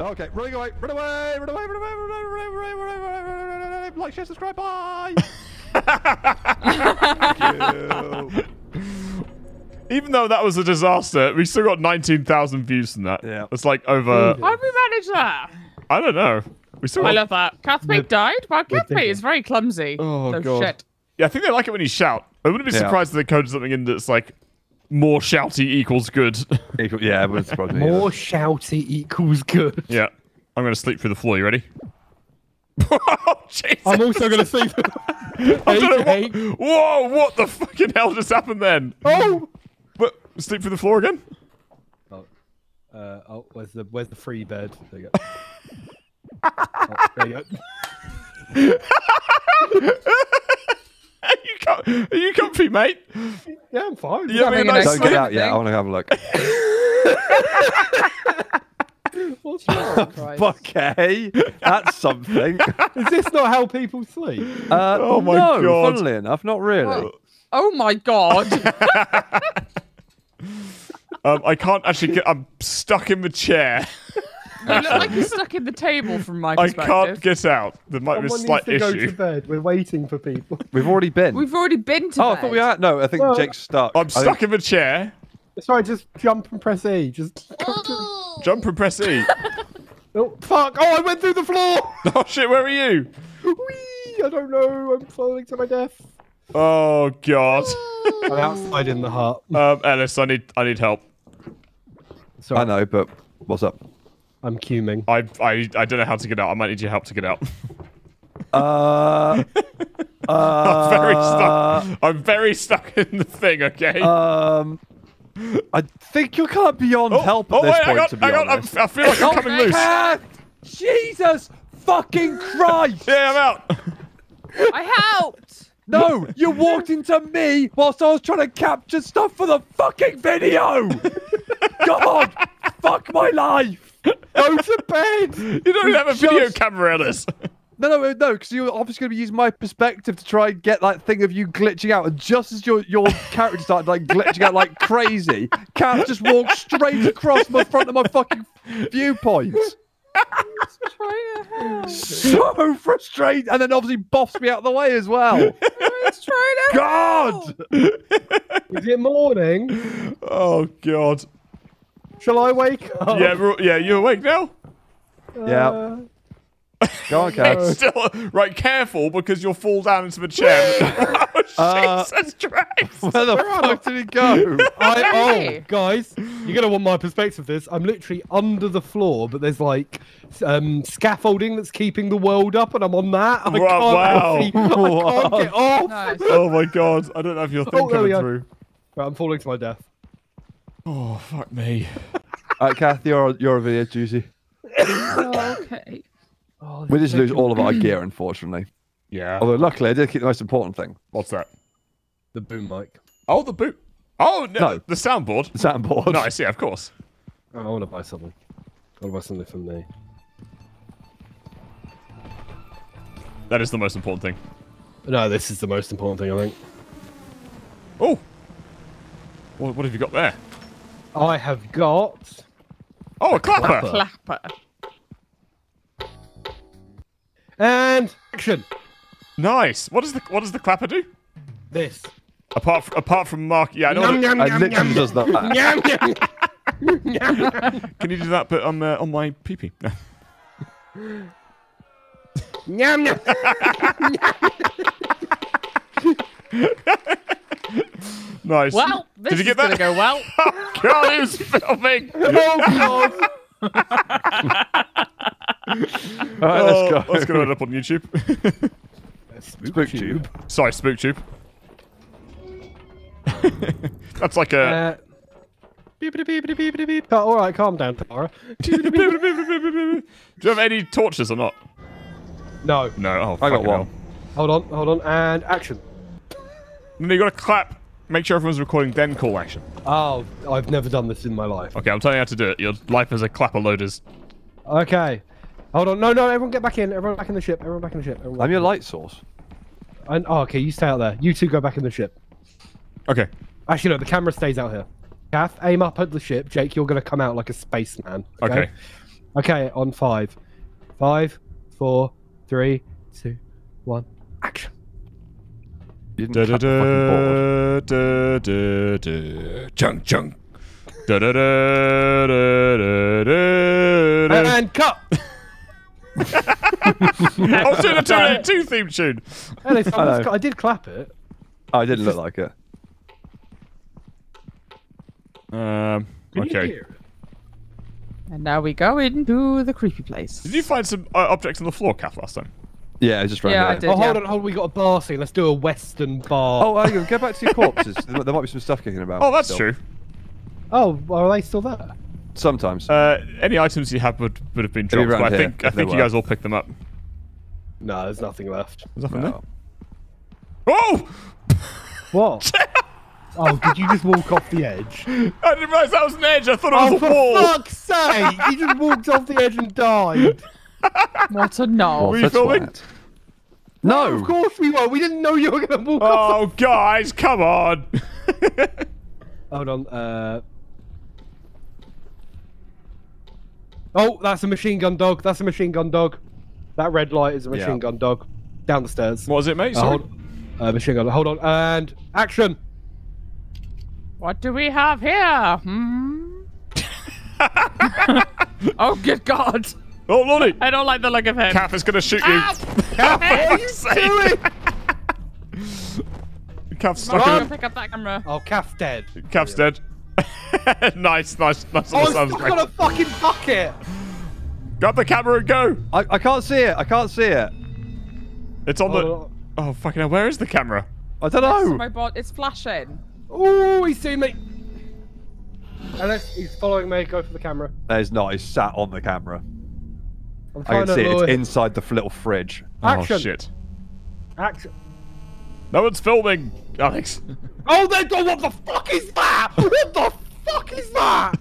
Okay, running away, run away, run away, run away, run away, run away, run away, run away, run away, run away, run away, like, share, subscribe, bye. [laughs] Thank you. Even though that was a disaster, we still got 19,000 views from that. Yeah. It's like over, How did we manage that? I don't know. We still I got, love that. CathBait died? Well, CathBait bigger. is very clumsy. Oh, so God. shit. yeah, I think they like it when you shout. I wouldn't be Yeah. surprised if they coded something in that's like more shouty equals good. [laughs] Yeah, it wouldn't surprise me. More either. shouty equals good. yeah. I'm going to sleep through the floor. You ready? [laughs] oh, Jesus. I'm also going to sleep. [laughs] I don't know what, whoa, what the fucking hell just happened then? Oh! What, sleep through the floor again? Uh, oh, where's the where's the free bed? There you go. oh, [laughs] there you go. Are you, com- are you comfy, mate? Yeah, I'm fine. You having a having nice nice Don't get sleep? out yet. I want to have a look. [laughs] What's wrong? okay, that's something. [laughs] Is this not how people sleep? Uh, Oh my no, God. funnily enough, not really. Oh my god. Um, I can't actually get. I'm stuck in the chair. You look like you're stuck in the table from my I perspective. can't get out. There might be a Someone slight needs to go issue. to bed. We're waiting for people. [laughs] We've already been. We've already been to oh, I bed. thought we had. No, I think Well- Jake's stuck. I'm I stuck think- in the chair. Sorry, just jump and press E. Just. Jump and press E. [laughs] Oh, fuck! Oh, I went through the floor! [laughs] oh shit, where are you? Whee! I don't know. I'm falling to my death. Oh god. I'm outside in the hut. um, Ellis, I need I need help. Sorry, I know, but what's up? I'm cuming. I I I don't know how to get out. I might need your help to get out. Uh, [laughs] I'm very uh, stuck. I'm very stuck in the thing. Okay. Um, I think you're kind of beyond oh, help at oh this wait, point, hang on, to be hang on. I'm, honest. I feel like I'm coming loose. Kath! Jesus fucking [laughs] Christ! Yeah, I'm out. I helped. No, you walked into me whilst I was trying to capture stuff for the fucking video. [laughs] God, fuck my life. Go to bed! You don't have a video Just- camera, Ellis. No, no, no, because you're obviously going to be using my perspective to try and get that thing of you glitching out. And just as your your character started like glitching out like crazy, Kath just walked straight across my front of my fucking viewpoint. Trying to help. So frustrated, and then obviously boffs me out of the way as well. Let's try to God, Is it morning? Oh god. Shall I wake up? Yeah, yeah. You awake now? yeah, Uh, [laughs] go on, Kath. Still right. Careful because you'll fall down into the chair. [laughs] [laughs] oh, Uh, Jesus Christ! Where the fuck did he go? I, oh, guys, you're gonna want my perspective of this. I'm literally under the floor, but there's like um, scaffolding that's keeping the world up, and I'm on that. I Wow, can't wow. actually- I can't get off. Nice. Oh my god! I don't know if you're thinking we coming through. Right, I'm falling to my death. Oh fuck me. All right, Kath, you're you're a video juicy. okay. Oh, We just lose all of our gear, unfortunately. [clears throat] Yeah. Although luckily, I did keep the most important thing: What's that? the boom mic. Oh, the boot. Oh no, No. the soundboard. the soundboard. Nice. Yeah, of course. Oh, I want to buy something. I want to buy something from me. That is the most important thing. No, this is the most important thing, I think. Oh. What, what have you got there? I have got. Oh, a clapper. Clapper. And action! Nice. What does the what does the clapper do? This. Apart from, apart from Mark, yeah, I know. Yum, what it- yum, I yum, literally does that. yum, yum. [laughs] Can you do that, but on uh, on my pee PP? [laughs] Yum, yum. nice. Well, this Did you is get gonna go well. [laughs] God, he was filming. Oh, God. [laughs] All right, let's go. Oh, That's going to end up on YouTube. [laughs] SpookTube. Sorry, SpookTube. [laughs] That's like a. Uh, beepity, beepity, beepity, beep. Oh, all right, calm down, Tara. Do you have any torches or not? No. No. Oh, I got one. hell. Hold on, hold on, and action. No, you got to clap. Make sure everyone's recording, then call action. Oh, I've never done this in my life. Okay, I'm telling you how to do it. Your life as a clapper loaders. Okay. Hold on, no, no, everyone get back in. Everyone back in the ship. Everyone back in the ship. Everyone I'm your light source. And, oh, okay, you stay out there. You two go back in the ship. Okay. Actually, no, the camera stays out here. Kath, aim up at the ship. Jake, you're going to come out like a spaceman. Okay. Okay, on five. Five, four, three, two, one, action. You Da didn't da clap the fucking board. da da da da. Chunk chunk. Da da da da da da da. And cut! [laughs] I was doing a 282 theme tune. Hey, I, was- I did clap it. Oh, it didn't look like it. Um. Can you Okay. hear it? And now we go into the creepy place. Did you find some uh, objects on the floor, Kath, last time? Yeah, I just ran Yeah, I there. did. Oh, hold yeah. on, hold on. We got a bar scene. Let's do a western bar. Oh, hang on, go back to your corpses. there [laughs] there might be some stuff kicking about. Oh, that's still. true. Oh, are they still there? Sometimes. Uh, any items you have would, would have been dropped, but I here, think I think you guys all picked them up. No, there's nothing left. There's nothing No. there. Oh! What? [laughs] oh, did you just walk off the edge? I didn't realise that was an edge. I thought it Oh, was for a wall. Oh fuck's sake! You just walked off the edge and died. [laughs] What a no. Were you filming? right. No. Of course we were. We didn't know you were going to walk off. Oh, guys, come on. [laughs] Hold on. Uh... Oh, that's a machine gun dog. That's a machine gun dog. That red light is a machine Yeah. gun dog. Down the stairs. What is it, mate? Uh, hold, uh, machine gun. Hold on. And action. What do we have here? Hmm? [laughs] oh, good God. Oh, Lolly! I don't like the look of him. Kath is gonna shoot you. Ow! Kath, [laughs] for fuck's sake! Kath's stuck Mark, in go it. pick up that camera. Oh, Kath's dead. Kath's dead. [laughs] nice, nice, nice. Oh, on I'm stuck on a fucking bucket. Grab the camera and go. I, I can't see it. I can't see it. It's on the. Oh, Oh fucking hell! Where is the camera? I don't Oh. know. My bot, it's flashing. oh, he's seen me. Alex, he's following me. Go for the camera. There's not. He's sat on the camera. I'm I can see it. It's inside the little fridge. Action. Oh shit! Action. No one's filming, Alex. [laughs] Oh, they go. What the fuck is that? What the fuck is that?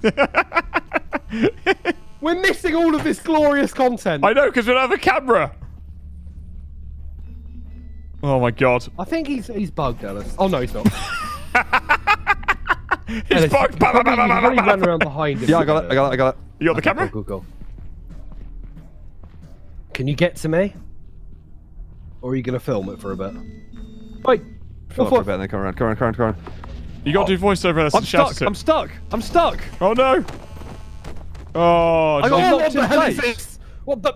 [laughs] We're missing all of this glorious content. I know because we don't have a camera. Oh my god! I think he's he's bugged, Ellis. Oh no, he's not. [laughs] It's Ellis, bugged. you probably, you probably ran around behind him. Yeah, I got it. I got it. I got it. You got the camera? Go, go, go. Can you get to me? Or are you gonna film it for a bit? Wait. Fill up for a bit and then come around. Come around. Come around. Come around. You got to do voiceover. That's I'm shout stuck. it. I'm stuck. I'm stuck. Oh no! Oh, I got no. Oh, locked in place. this? What the?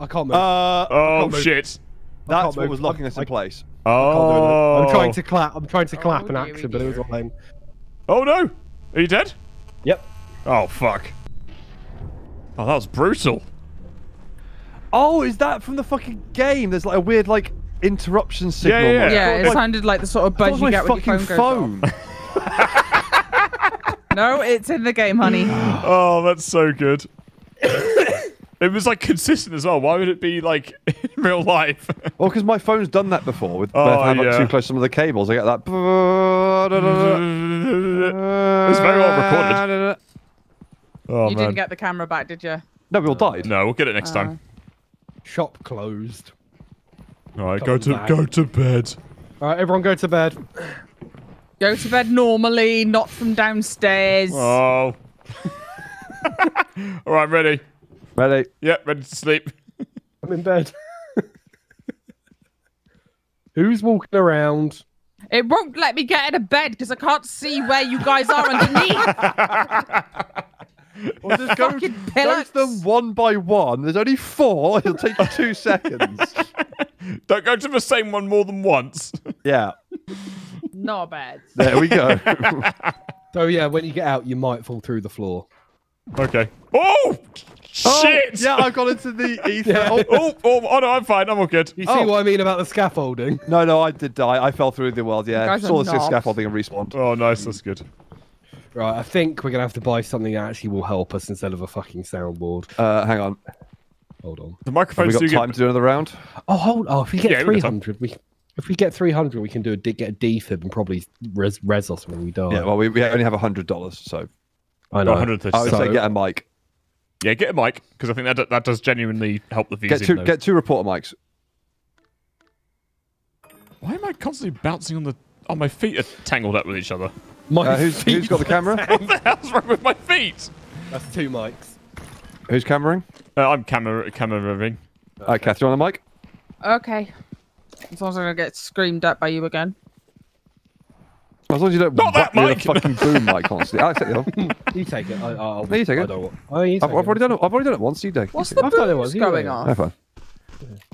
I can't move. Uh, oh can't move. shit! that's what move. was locking us in I- place. Oh, I'm trying to clap. I'm trying to clap Oh, in action, but it was all lame. Oh no! Are you dead? Yep. Oh fuck! Oh, that was brutal. Oh, is that from the fucking game? There's like a weird like interruption signal. yeah, yeah. Yeah, it Like- sounded like the sort of buzz you get when your fucking phone goes phone. off. [laughs] [laughs] No, it's in the game, honey. [gasps] Oh, that's so good. it was like consistent as well. Why would it be like [laughs] in real life? well, because my phone's done that before. With Oh, when I have like, yeah. too close to some of the cables, I get that. it's very well recorded. Oh you man. didn't get the camera back, did you? No, we all died. No, we'll get it next Oh. time. Shop closed. All right, go to back. go to bed. All right, everyone go to bed. Go to bed normally, not from downstairs. Oh. [laughs] All right, ready. Ready? Yep, ready to sleep. I'm in bed. [laughs] Who's walking around? It won't let me get out of bed because I can't see where you guys are underneath. [laughs] Well, just go, Fucking go to them one by one. There's only four. [laughs] It'll take you two [laughs] seconds. Don't go to the same one more than once. Yeah. Not bad. There we go. [laughs] So yeah, when you get out, you might fall through the floor. okay. Oh, oh shit! yeah, I got into the ether. Yeah. Oh, Oh, oh, oh no, I'm fine. I'm all good. You see Oh. what I mean about the scaffolding? No, no, I did die. I fell through the world. Yeah, guys are saw the knobs. scaffolding and respawned. Oh, nice. That's good. Right, I think we're gonna have to buy something that actually will help us instead of a fucking soundboard. Uh, hang on. Hold on. The Have we microphones got time get. to do another round? Oh, hold. Oh, if we get Yeah, we three got time. hundred, we if we get three hundred, we can do a get a defib and probably res, res us when we die. Yeah. Well, we, we only have a hundred dollars, so I Got know. 130. I would So- say get a mic. Yeah, get a mic because I think that that does genuinely help the views. Get two. though- Get two reporter mics. Why am I constantly bouncing on the? Oh, my feet are tangled up with each other. My Uh, who's who's got the camera? [laughs] What the hell's wrong with my feet? That's two mics. who's cameraing? Uh, I'm camera cameraing. Uh, Kath, you on the mic? Okay. As long as I'm going to get screamed at by you again. As long as you don't Not that whack me with mic! a fucking boom mic [laughs] constantly. Alex, take the other. You take it. I, I'll, No, you take I it. don't want. Oh, you I've, take I've already done it. I've already done it once. You do. What's You the I've done it booms once, yeah, going yeah. off? do. No, fine.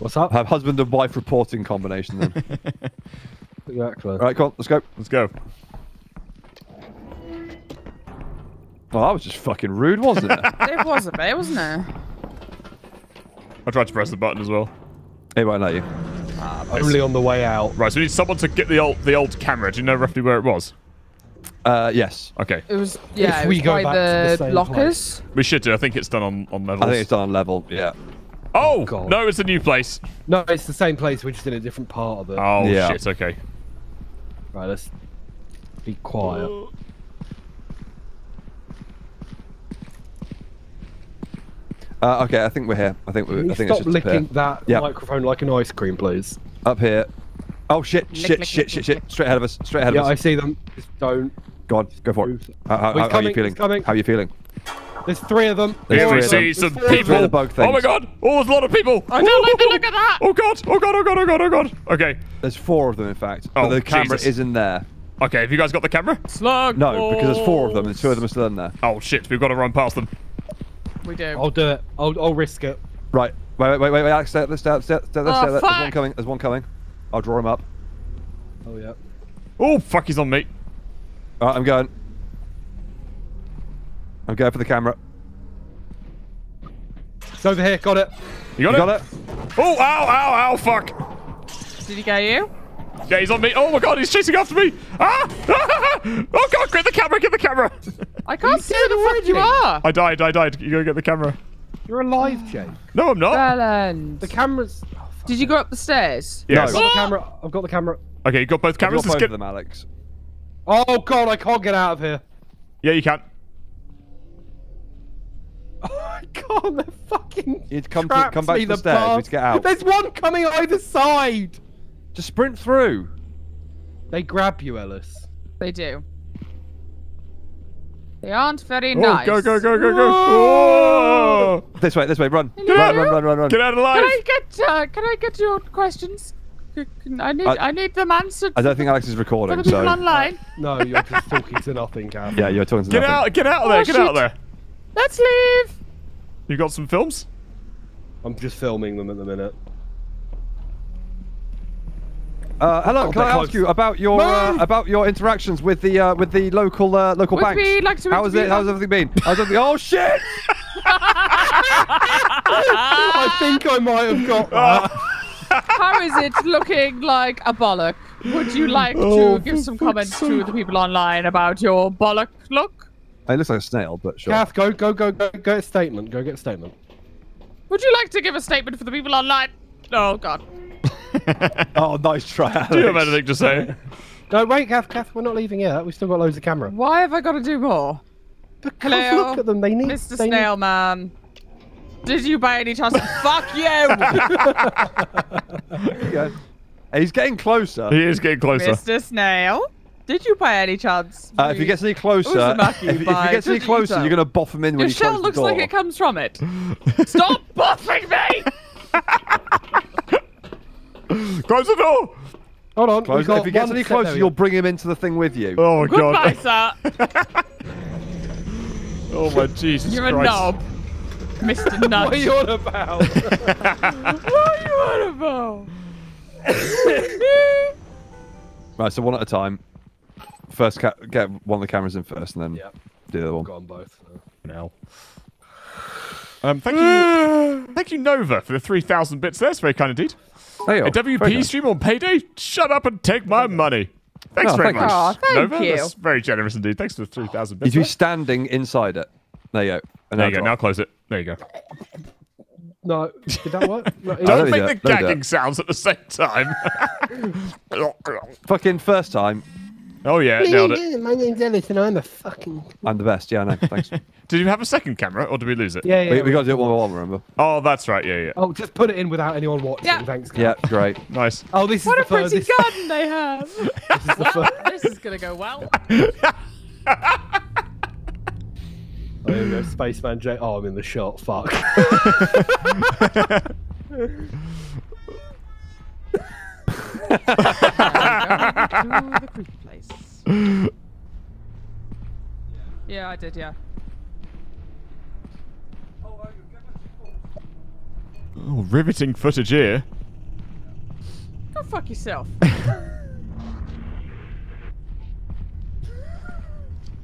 What's up? Have husband and wife reporting combination then. [laughs] Exactly. All right, come on, let's go. Let's go. Oh, that was just fucking rude, wasn't it? [laughs] It was a bit, wasn't it? I tried to press the button as well. It won't let you. Only on the way out. Right, so we need someone to get the old the old camera. Do you know roughly where it was? Uh, yes. Okay, It was, yeah, If it we was go by back to the the, same lockers. we should do. I think it's done on on levels. I think it's done on level. Yeah. Oh God. no, it's a new place. No, it's the same place. We're just in a different part of it. Oh Yeah. shit. Okay. Right, let's be quiet. Uh, okay, I think we're here. I think we. Can you I think stop it's licking that Yeah. microphone like an ice cream, please? Up here. Oh shit! Shit! lick, shit! lick, shit! lick, Shit! lick. Straight ahead of us. Straight ahead Yeah, of us! Yeah, I see them. Just don't. Go on, go for it. move. How, how, Oh, he's how are you feeling? coming. How are you feeling? There's three of them. There's Here we of them. see some There's people. the bug Oh my god! Oh, there's a lot of people. I don't like the look of that. Oh god! Oh god! Oh god! Oh god! Oh god! Okay. There's four of them, in fact. Oh, but the camera Jesus. is in there. Okay. Have you guys got the camera? Slug. No, because there's four of them, and two of them are still in there. Oh shit! We've got to run past them. We do. I'll do it. I'll, I'll risk it. Right. Wait, wait, wait, wait, wait. Alex, stay, stay, stay, stay, stay, stay, Oh, stay. There's one coming. There's one coming. I'll draw him up. Oh yeah. Oh fuck! He's on me. All right, I'm going. I'm going for the camera. It's over here. Got it. You got You it? got it? Oh! Ow! Ow! Ow! Fuck! Did he get you? Yeah, he's on me. Oh my god! He's chasing after me. Ah! ah, ah, ah. oh god! Get the camera! Get the camera! I can't see where the fuck you are. I died. I died. You gotta get the camera. You're alive, Jake. No, I'm not. Bellend. The camera's. Oh. Did you go up the stairs? Yes. I've got the oh! camera. I've got the camera. Okay, you got both I've cameras. got both get. of them, Alex. Oh god, I can't get out of here. Yeah, you can. [laughs] Oh I can't. They're fucking. You'd come to- come back me to the stairs, we need to get out. There's one coming either side. Just sprint through. They grab you, Ellis. They do. They aren't very Oh, nice. go, go, go, go, go. Oh! This way, this way, run. Hello? Run, run, run, run, run. Get out of line. Can alive. I get? Uh, can I get your questions? I need. I- I, need them answered I don't think Alex is for recording, the people so. online. No, you're just talking to nothing, Gav. Yeah, you're talking to Get nothing. out! Get out of there! Oh, get out of there! Let's leave. You got some films? I'm just filming them at the minute. Uh, hello, Oh, can I they're ask you about your uh, about your interactions with the uh, with the local uh, local Would banks? like to How has interview it? How's them? everything been? How's everything? Oh shit! [laughs] I think I might have got [laughs] that. How is it looking like a bollock? Would you like Oh, to give some fuck's comments to the people online about your bollock look? It looks like a snail, but sure. Gav, go, go, go, go, get a statement. Go get a statement. Would you like to give a statement for the people online? Oh God. [laughs] Oh, nice try, Alex. Do you have anything to say? [laughs] No, wait, Gav, Gav, we're not leaving yet. We've still got loads of camera. Why have I got to do more? Because Hello? look at them. They need. Mr. they need- Snail Man. Did you by any chance? [laughs] Fuck you! Yeah. He's getting closer. He is getting closer. Mr. Snail. Did you by any chance? Uh, if he gets any closer, Uzumaki if, if he gets any closer, you're gonna boff him in when Your you shell close looks the door. like it comes from it. Stop buffing me! Close the door! Hold on. Close- if he gets any closer, you'll bring him into the thing with you. Oh my Goodbye, god. sir. [laughs] Oh my Jesus You're a knob. Mr. What [laughs] Nudge. are you on about? What are you on about? [laughs] Right, so one at a time. First, ca- get one of the cameras in first, and then Yep. do the other one. got them both. Now. Um, thank you, [sighs] thank you, Nova, for the three thousand bits. There, it's very kind indeed. There A go. Very WP nice. stream on payday. Shut up and take my money. Thanks Oh, very thank much, Aw, thank Nova. you. That's very generous indeed. Thanks for the three thousand You bits. should be standing inside it. There you go. And There you go. drop. Now close it. There you go. No, did that work? [laughs] No, Don't don't make do the it, don't gagging sounds at the same time. [laughs] [laughs] Fucking first time. Oh yeah, nailed it. My name's Ellis, and I'm a fucking. I'm the best. Yeah, I know. Thanks. [laughs] Did you have a second camera, or did we lose it? Yeah, yeah. we we got to do it one by one. Remember? Oh, that's right. Yeah, yeah. Oh, just put it in without anyone watching. Yeah. Thanks. Gav. Yeah, great. [laughs] Nice. Oh, this What is a the pretty garden they [laughs] have. This is the fur- this is gonna go well. Oh, here we go. Spaceman J. Oh, I'm in the shot. Fuck. to the creepy place. Yeah, I did. Yeah. Oh, riveting footage here. Go fuck yourself. [laughs]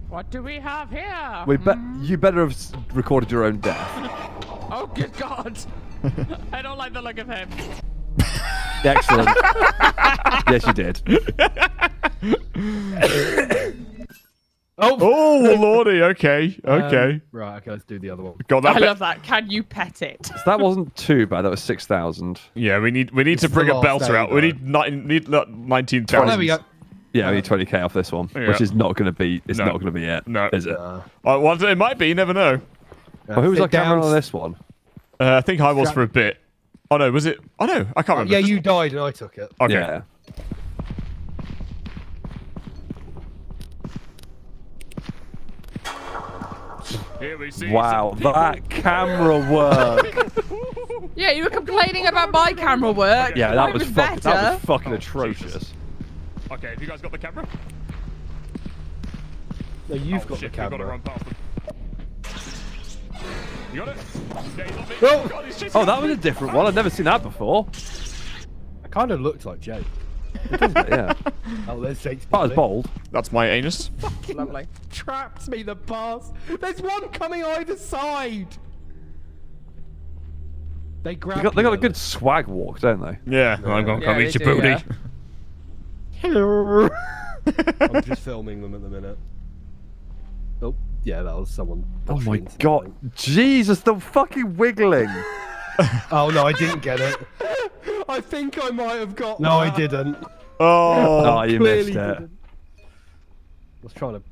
what do we have here? We bet hmm? you better have recorded your own death. [laughs] Oh, good God. [laughs] I don't like the look of him. [laughs] Excellent. yes, you did. oh. Oh [laughs] lordy. Okay. Okay. Um, right. Okay. Let's do the other one. Got that I bit. love that. Can you pet it? So that wasn't too bad. That was six thousand. Yeah, we need we need to bring a last belter day, out. We need nine, need nineteen Oh, thousand. there we go. Yeah, we need twenty k off this one, Yeah. which is not going to be. It's No. not going to be it. No. is it? Uh, Uh, well, it might be. You never know. well, who was sit our camera on this one? Uh, I think I was for a bit. Oh no, was it? Oh no, I can't remember. Yeah, you died and I took it. Okay. Yeah. Here we see Wow, that camera work. [laughs] Yeah, you were complaining about my camera work. yeah, that Mine was was fucking, that was fucking Oh, atrocious. Jesus. Okay, have you guys got the camera? No, you've oh, got shit, the We've got to camera. run past them. You got it? Yeah, he's on me. Oh! God, he's chasing Oh, that was a different one. I've never seen that before. It kind of looked like Jake. yeah. [laughs] Oh, there's Jake's That was body. bold. That's my anus. Fucking Lovely. Traps me, the bars. There's one coming either side. They grab They got, they got a you, good swag walk, don't they? Yeah, I'm going to come they eat your do, booty. yeah. [laughs] Hello. I'm just filming them at the minute. Yeah, that was someone. Oh my god. something. Jesus, the fucking wiggling. [laughs] Oh no, I didn't get it. [laughs] I think I might have got. No, I didn't. [laughs] Oh, Oh, you missed it. didn't. I was trying to.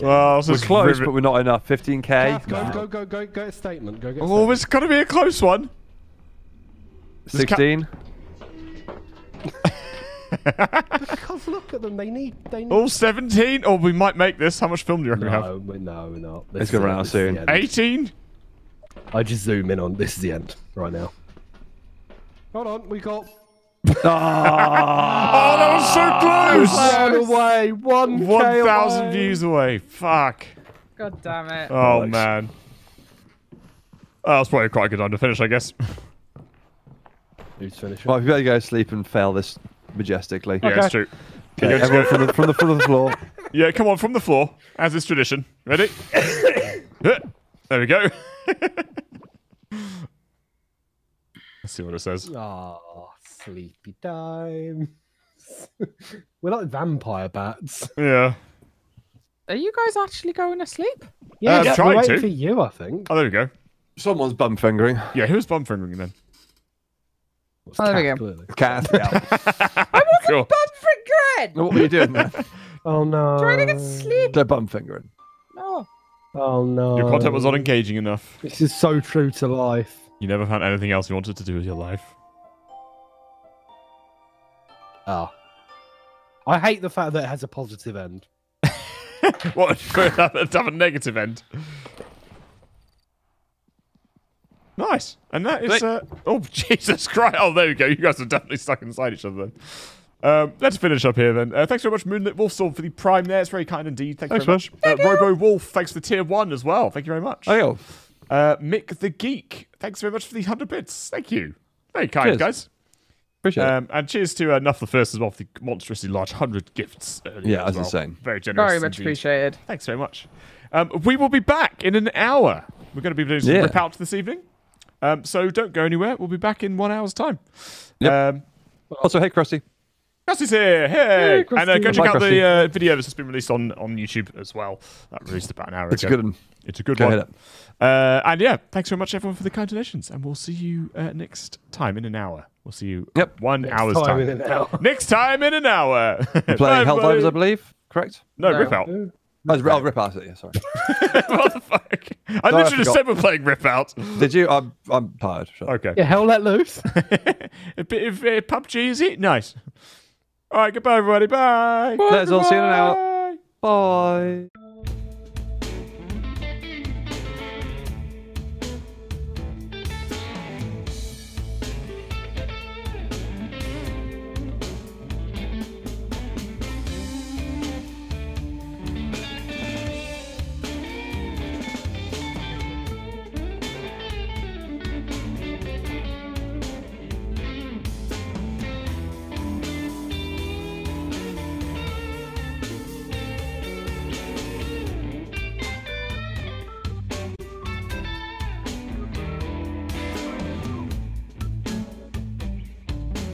well, this We're is close, but we're not enough. 15k. Kath, Go, go, go, go, get a statement. Go get a Oh, statement. it's going to be a close one. 16. Because look at them. They need. They need. All 17? Or we might make this. How much film do you reckon we have? No, we're- no, we're not. This It's gonna run out this is the soon. 18? I just zoom in on this is the end right now. Hold on. We got. Ah! [laughs] Oh, that was so close! One away, one 1,000 views away. Fuck. God damn it. Oh, Nice. man. Oh, that's probably quite a good time to finish, I guess. Who's finishing? Well, we better go to sleep and fail this majestically. Yeah, it's true. Okay, Okay, everyone from the, from the from the floor. [laughs] Yeah, come on, from the floor, as is tradition. Ready? [laughs] there we go. [laughs] Let's see what it says. Oh, sleepy time. We're like vampire bats. Yeah. Are you guys actually going to sleep? Yeah, uh, I'm trying to. for you, I think. Oh, there we go. Someone's bum fingering. Yeah, who's bum fingering then? It's Oh, there we cat, go. clearly. Cat. Yeah. [laughs] Cool. Bum what were you doing there? [laughs] Oh no. Trying to get sleep. They're bum fingering. No. Oh. oh no. Your content was not engaging enough. This is so true to life. You never found anything else you wanted to do with your life. Oh. I hate the fact that it has a positive end. [laughs] What? Could have, a- have a negative end. Nice. And that is. Uh, oh, [laughs] Jesus Christ. Oh, there we go. You guys are definitely stuck inside each other then. Um, let's finish up here then. Uh, thanks very much, Moonlit Wolfstorm, for the prime there. It's very kind indeed. Thank you Thanks, very much. Uh, Robo Wolf, thanks for the tier one as well. Thank you very much. Oh, yeah. Uh, Mick the Geek, thanks very much for the 100 bits. Thank you. Very kind, Cheers. guys. Appreciate it. Um, and cheers to uh, Nuff the First as well for the monstrously large 100 gifts. earlier Yeah, as that's well. insane. Very generous. Very much indeed. appreciated. Thanks very much. Um, we will be back in an hour. We're going to be doing some Yeah. Ripout this evening. Um, so don't go anywhere. We'll be back in one hour's time. Yep. Um, Also, hey, Krusty. Krusty's here. Hey. Hey, and uh, go check Bye, out the uh, video that's just been released on, on YouTube as well. That released about an hour ago. It's a good one. It's a good Go one. hit. Uh, and yeah, thanks very much everyone for the kind donations. And we'll see you uh, next time in an hour. We'll see you Yep. one hour's Time time. in an hour. Next time in an hour. Playing [laughs] Bye, Helldivers, I believe. Correct? No, No. Ripout. Oh, it's- oh, Ripout. Yeah, sorry. [laughs] what the fuck? I I literally just said we're playing Ripout. Did you? I'm, I'm tired. Shut up. Okay. Yeah, hell let loose. [laughs] a bit of uh, PUBG, is it? Nice. All right, goodbye, everybody. Bye. Let's all see you in an hour. Bye. Bye.